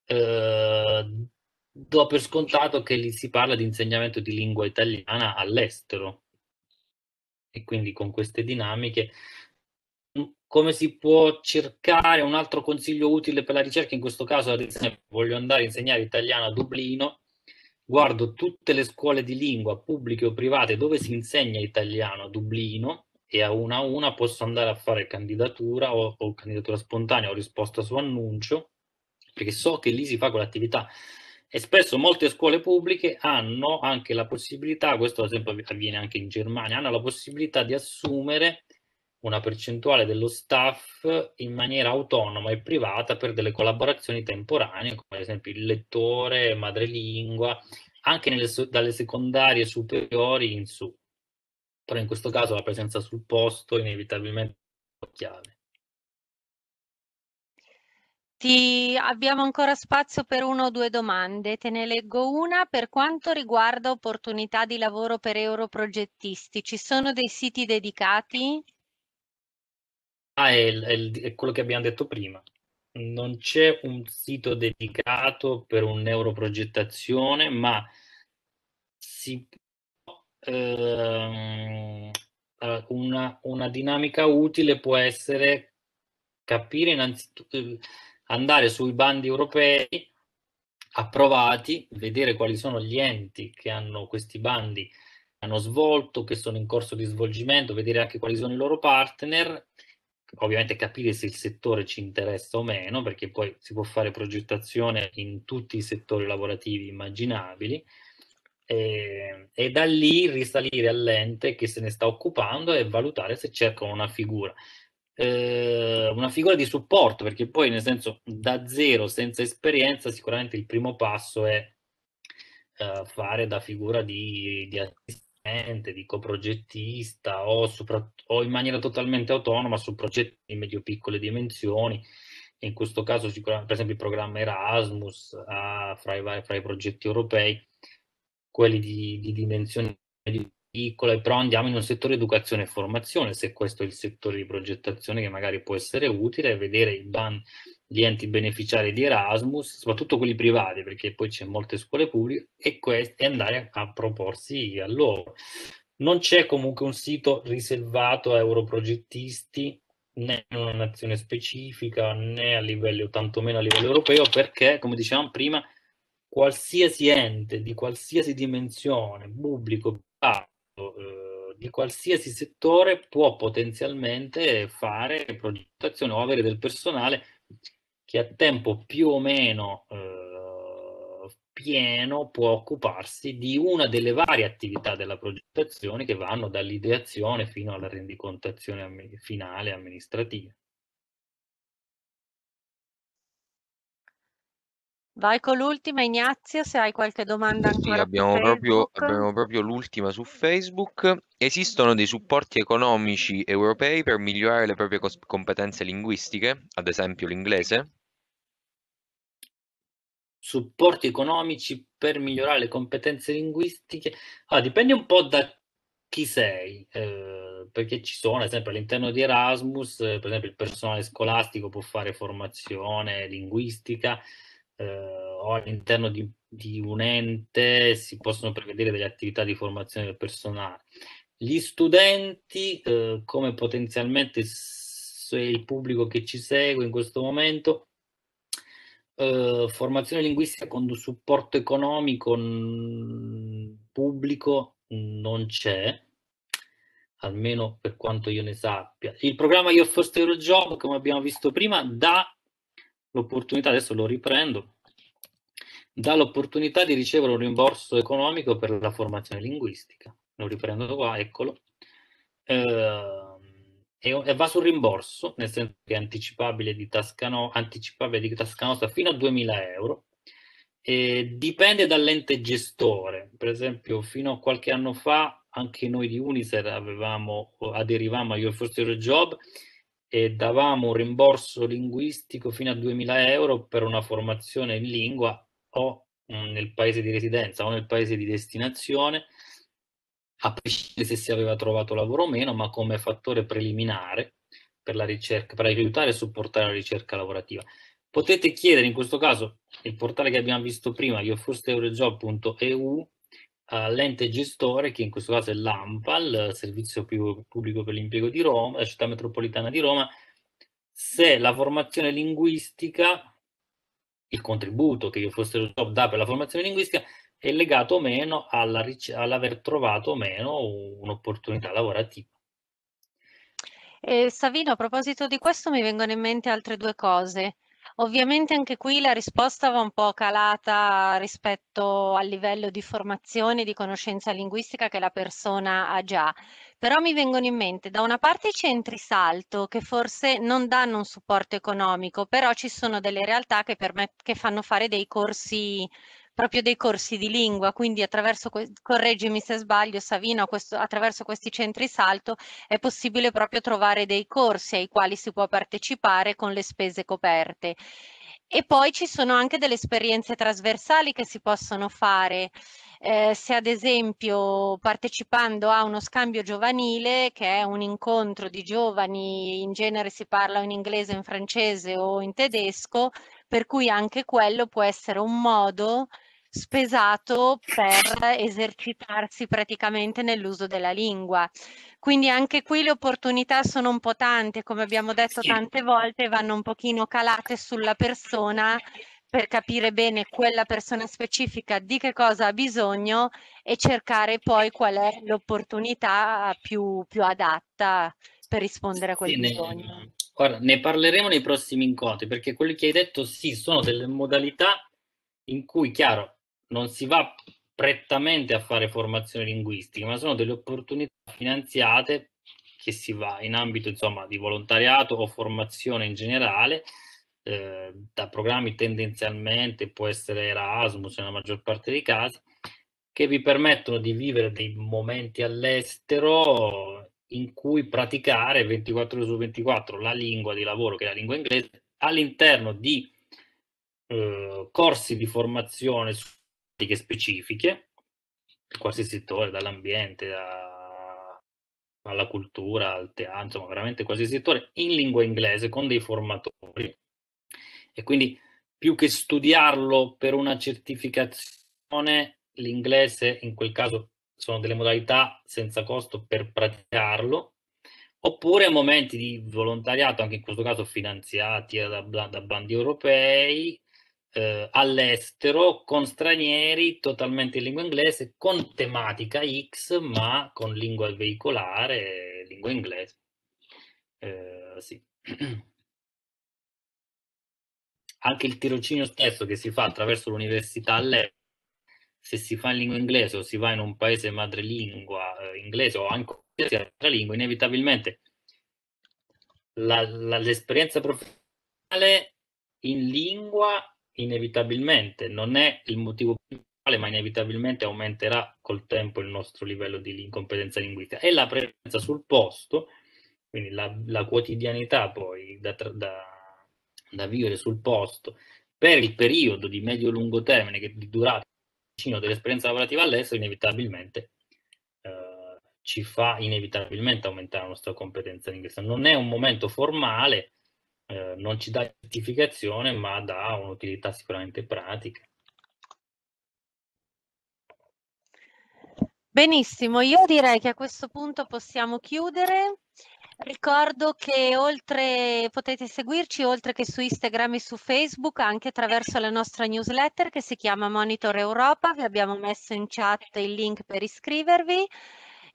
Eh, do per scontato che lì si parla di insegnamento di lingua italiana all'estero e quindi con queste dinamiche come si può cercare un altro consiglio utile per la ricerca? In questo caso ad esempio voglio andare a insegnare italiano a Dublino guardo tutte le scuole di lingua pubbliche o private dove si insegna italiano a Dublino e a una a una posso andare a fare candidatura o, o candidatura spontanea o risposta su annuncio perché so che lì si fa quell'attività e spesso molte scuole pubbliche hanno anche la possibilità, questo ad esempio avviene anche in Germania, hanno la possibilità di assumere una percentuale dello staff in maniera autonoma e privata per delle collaborazioni temporanee, come ad esempio il lettore, madrelingua, anche nelle, dalle secondarie superiori in su. Però in questo caso la presenza sul posto inevitabilmente è chiave. Ti abbiamo ancora spazio per una o due domande. Te ne leggo una. Per quanto riguarda opportunità di lavoro per europrogettisti, ci sono dei siti dedicati? Ah, è, è, è quello che abbiamo detto prima. Non c'è un sito dedicato per un'europrogettazione, ma si ehm, una, una dinamica utile può essere capire innanzitutto andare sui bandi europei approvati, vedere quali sono gli enti che hanno questi bandi hanno svolto, che sono in corso di svolgimento, vedere anche quali sono i loro partner, ovviamente capire se il settore ci interessa o meno, perché poi si può fare progettazione in tutti i settori lavorativi immaginabili, e, e da lì risalire all'ente che se ne sta occupando e valutare se cercano una figura eh, una figura di supporto, perché poi nel senso da zero, senza esperienza, sicuramente il primo passo è eh, fare da figura di, di assistente, di coprogettista o, o in maniera totalmente autonoma su progetti di medio-piccole dimensioni. In questo caso, sicuramente, per esempio, il programma Erasmus ha fra i, fra i progetti europei quelli di, di dimensioni piccola, però andiamo in un settore educazione e formazione, se questo è il settore di progettazione che magari può essere utile, vedere i ban, gli enti beneficiari di Erasmus, soprattutto quelli privati, perché poi c'è molte scuole pubbliche, e, questi, andare a proporsi a loro. Non c'è comunque un sito riservato a europrogettisti né in una nazione specifica né a livello, tantomeno a livello europeo, perché, come dicevamo prima, qualsiasi ente di qualsiasi dimensione, pubblico, eh, di qualsiasi settore può potenzialmente fare progettazione o avere del personale che a tempo più o meno eh, pieno può occuparsi di una delle varie attività della progettazione che vanno dall'ideazione fino alla rendicontazione finale amministrativa. Vai con l'ultima, Ignazio, se hai qualche domanda Sì, ancora abbiamo proprio, abbiamo proprio l'ultima su Facebook. Esistono dei supporti economici europei per migliorare le proprie cos- competenze linguistiche, ad esempio l'inglese? Supporti economici per migliorare le competenze linguistiche? Ah, dipende un po' da chi sei, eh, perché ci sono, ad esempio, all'interno di Erasmus, eh, per esempio, il personale scolastico può fare formazione linguistica, eh, o all'interno di, di un ente si possono prevedere delle attività di formazione del personale. Gli studenti, eh, come potenzialmente il pubblico che ci segue in questo momento, eh, formazione linguistica con supporto economico pubblico non c'è, almeno per quanto io ne sappia. Il programma Your First Euro Job, come abbiamo visto prima, dà l'opportunità, adesso lo riprendo, dà l'opportunità di ricevere un rimborso economico per la formazione linguistica. Lo riprendo qua, eccolo. Eh, e, va sul rimborso, nel senso che è anticipabile di tasca, anticipabile di tasca fino a 2000 euro. E dipende dall'ente gestore. Per esempio, fino a qualche anno fa, anche noi di Uniser avevamo, aderivamo a Your First Euro Job e davamo un rimborso linguistico fino a 2000 euro per una formazione in lingua o mh, nel paese di residenza o nel paese di destinazione, a prescindere se si aveva trovato lavoro o meno, ma come fattore preliminare per la ricerca, per aiutare e supportare la ricerca lavorativa. Potete chiedere in questo caso il portale che abbiamo visto prima, yourfirsteurojob.eu, all'ente gestore, che in questo caso è l'AMPAL, Servizio Pubblico per l'Impiego di Roma, la città metropolitana di Roma, se la formazione linguistica, il contributo che Io Foster Job dà per la formazione linguistica, è legato o meno alla, all'aver trovato o meno un'opportunità lavorativa. Eh, Savino, a proposito di questo mi vengono in mente altre due cose. Ovviamente anche qui la risposta va un po' calata rispetto al livello di formazione e di conoscenza linguistica che la persona ha già. Però mi vengono in mente da una parte i centri salto che forse non danno un supporto economico, però ci sono delle realtà che, che fanno fare dei corsi proprio dei corsi di lingua, quindi attraverso, correggimi se sbaglio Savino, questo, attraverso questi centri salto è possibile proprio trovare dei corsi ai quali si può partecipare con le spese coperte. E poi ci sono anche delle esperienze trasversali che si possono fare. Eh, se ad esempio partecipando a uno scambio giovanile, che è un incontro di giovani, in genere si parla in inglese, in francese o in tedesco, per cui anche quello può essere un modo spesato per esercitarsi praticamente nell'uso della lingua. Quindi anche qui le opportunità sono un po' tante, come abbiamo detto tante volte, vanno un pochino calate sulla persona per capire bene quella persona specifica di che cosa ha bisogno e cercare poi qual è l'opportunità più, più adatta per rispondere a quel sì, bisogno. Ne, guarda, ne parleremo nei prossimi incontri perché quelli che hai detto sì, sono delle modalità in cui, chiaro, non si va prettamente a fare formazione linguistica, ma sono delle opportunità finanziate che si va in ambito insomma, di volontariato o formazione in generale, eh, da programmi tendenzialmente, può essere Erasmus nella maggior parte dei casi, che vi permettono di vivere dei momenti all'estero in cui praticare 24 ore su 24 la lingua di lavoro, che è la lingua inglese, all'interno di eh, corsi di formazione specifiche, in qualsiasi settore, dall'ambiente a, alla cultura, al teatro, insomma, veramente qualsiasi settore, in lingua inglese con dei formatori. E quindi più che studiarlo per una certificazione, l'inglese in quel caso sono delle modalità senza costo per praticarlo, oppure momenti di volontariato, anche in questo caso finanziati da, da bandi europei, eh, all'estero con stranieri totalmente in lingua inglese, con tematica X, ma con lingua veicolare, lingua inglese. Eh, sì. Anche il tirocinio stesso che si fa attraverso l'università all'estero, se si fa in lingua inglese o si va in un paese madrelingua eh, inglese o anche in altra lingua, inevitabilmente l'esperienza professionale in lingua inevitabilmente, non è il motivo principale, ma inevitabilmente aumenterà col tempo il nostro livello di incompetenza linguistica, è la presenza sul posto, quindi la, la quotidianità poi da, da, da, vivere sul posto per il periodo di medio-lungo termine che di durata dell'esperienza lavorativa all'estero, inevitabilmente eh, ci fa inevitabilmente aumentare la nostra competenza in inglese. Non è un momento formale, eh, non ci dà certificazione, ma dà un'utilità sicuramente pratica. Benissimo, io direi che a questo punto possiamo chiudere. Ricordo che oltre potete seguirci oltre che su Instagram e su Facebook anche attraverso la nostra newsletter che si chiama Monitor Europa. Vi abbiamo messo in chat il link per iscrivervi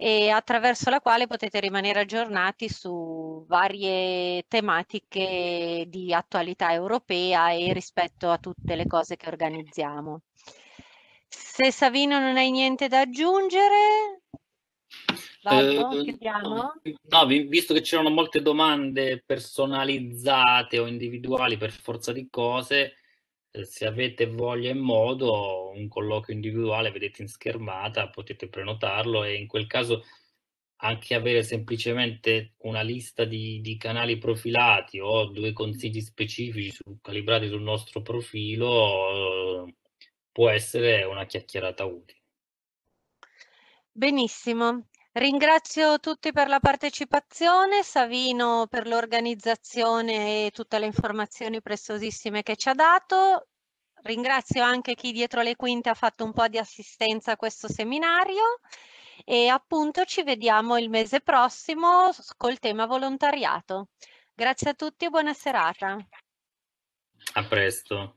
e attraverso la quale potete rimanere aggiornati su varie tematiche di attualità europea e rispetto a tutte le cose che organizziamo. Se Savino non hai niente da aggiungere, vado, eh. No, visto che c'erano molte domande personalizzate o individuali per forza di cose, se avete voglia e modo, un colloquio individuale, vedete in schermata, potete prenotarlo e in quel caso anche avere semplicemente una lista di, di canali profilati o due consigli specifici su, calibrati sul nostro profilo può essere una chiacchierata utile. Benissimo. Ringrazio tutti per la partecipazione, Savino per l'organizzazione e tutte le informazioni preziosissime che ci ha dato. Ringrazio anche chi dietro le quinte ha fatto un po' di assistenza a questo seminario e appunto ci vediamo il mese prossimo col tema volontariato. Grazie a tutti e buona serata. A presto.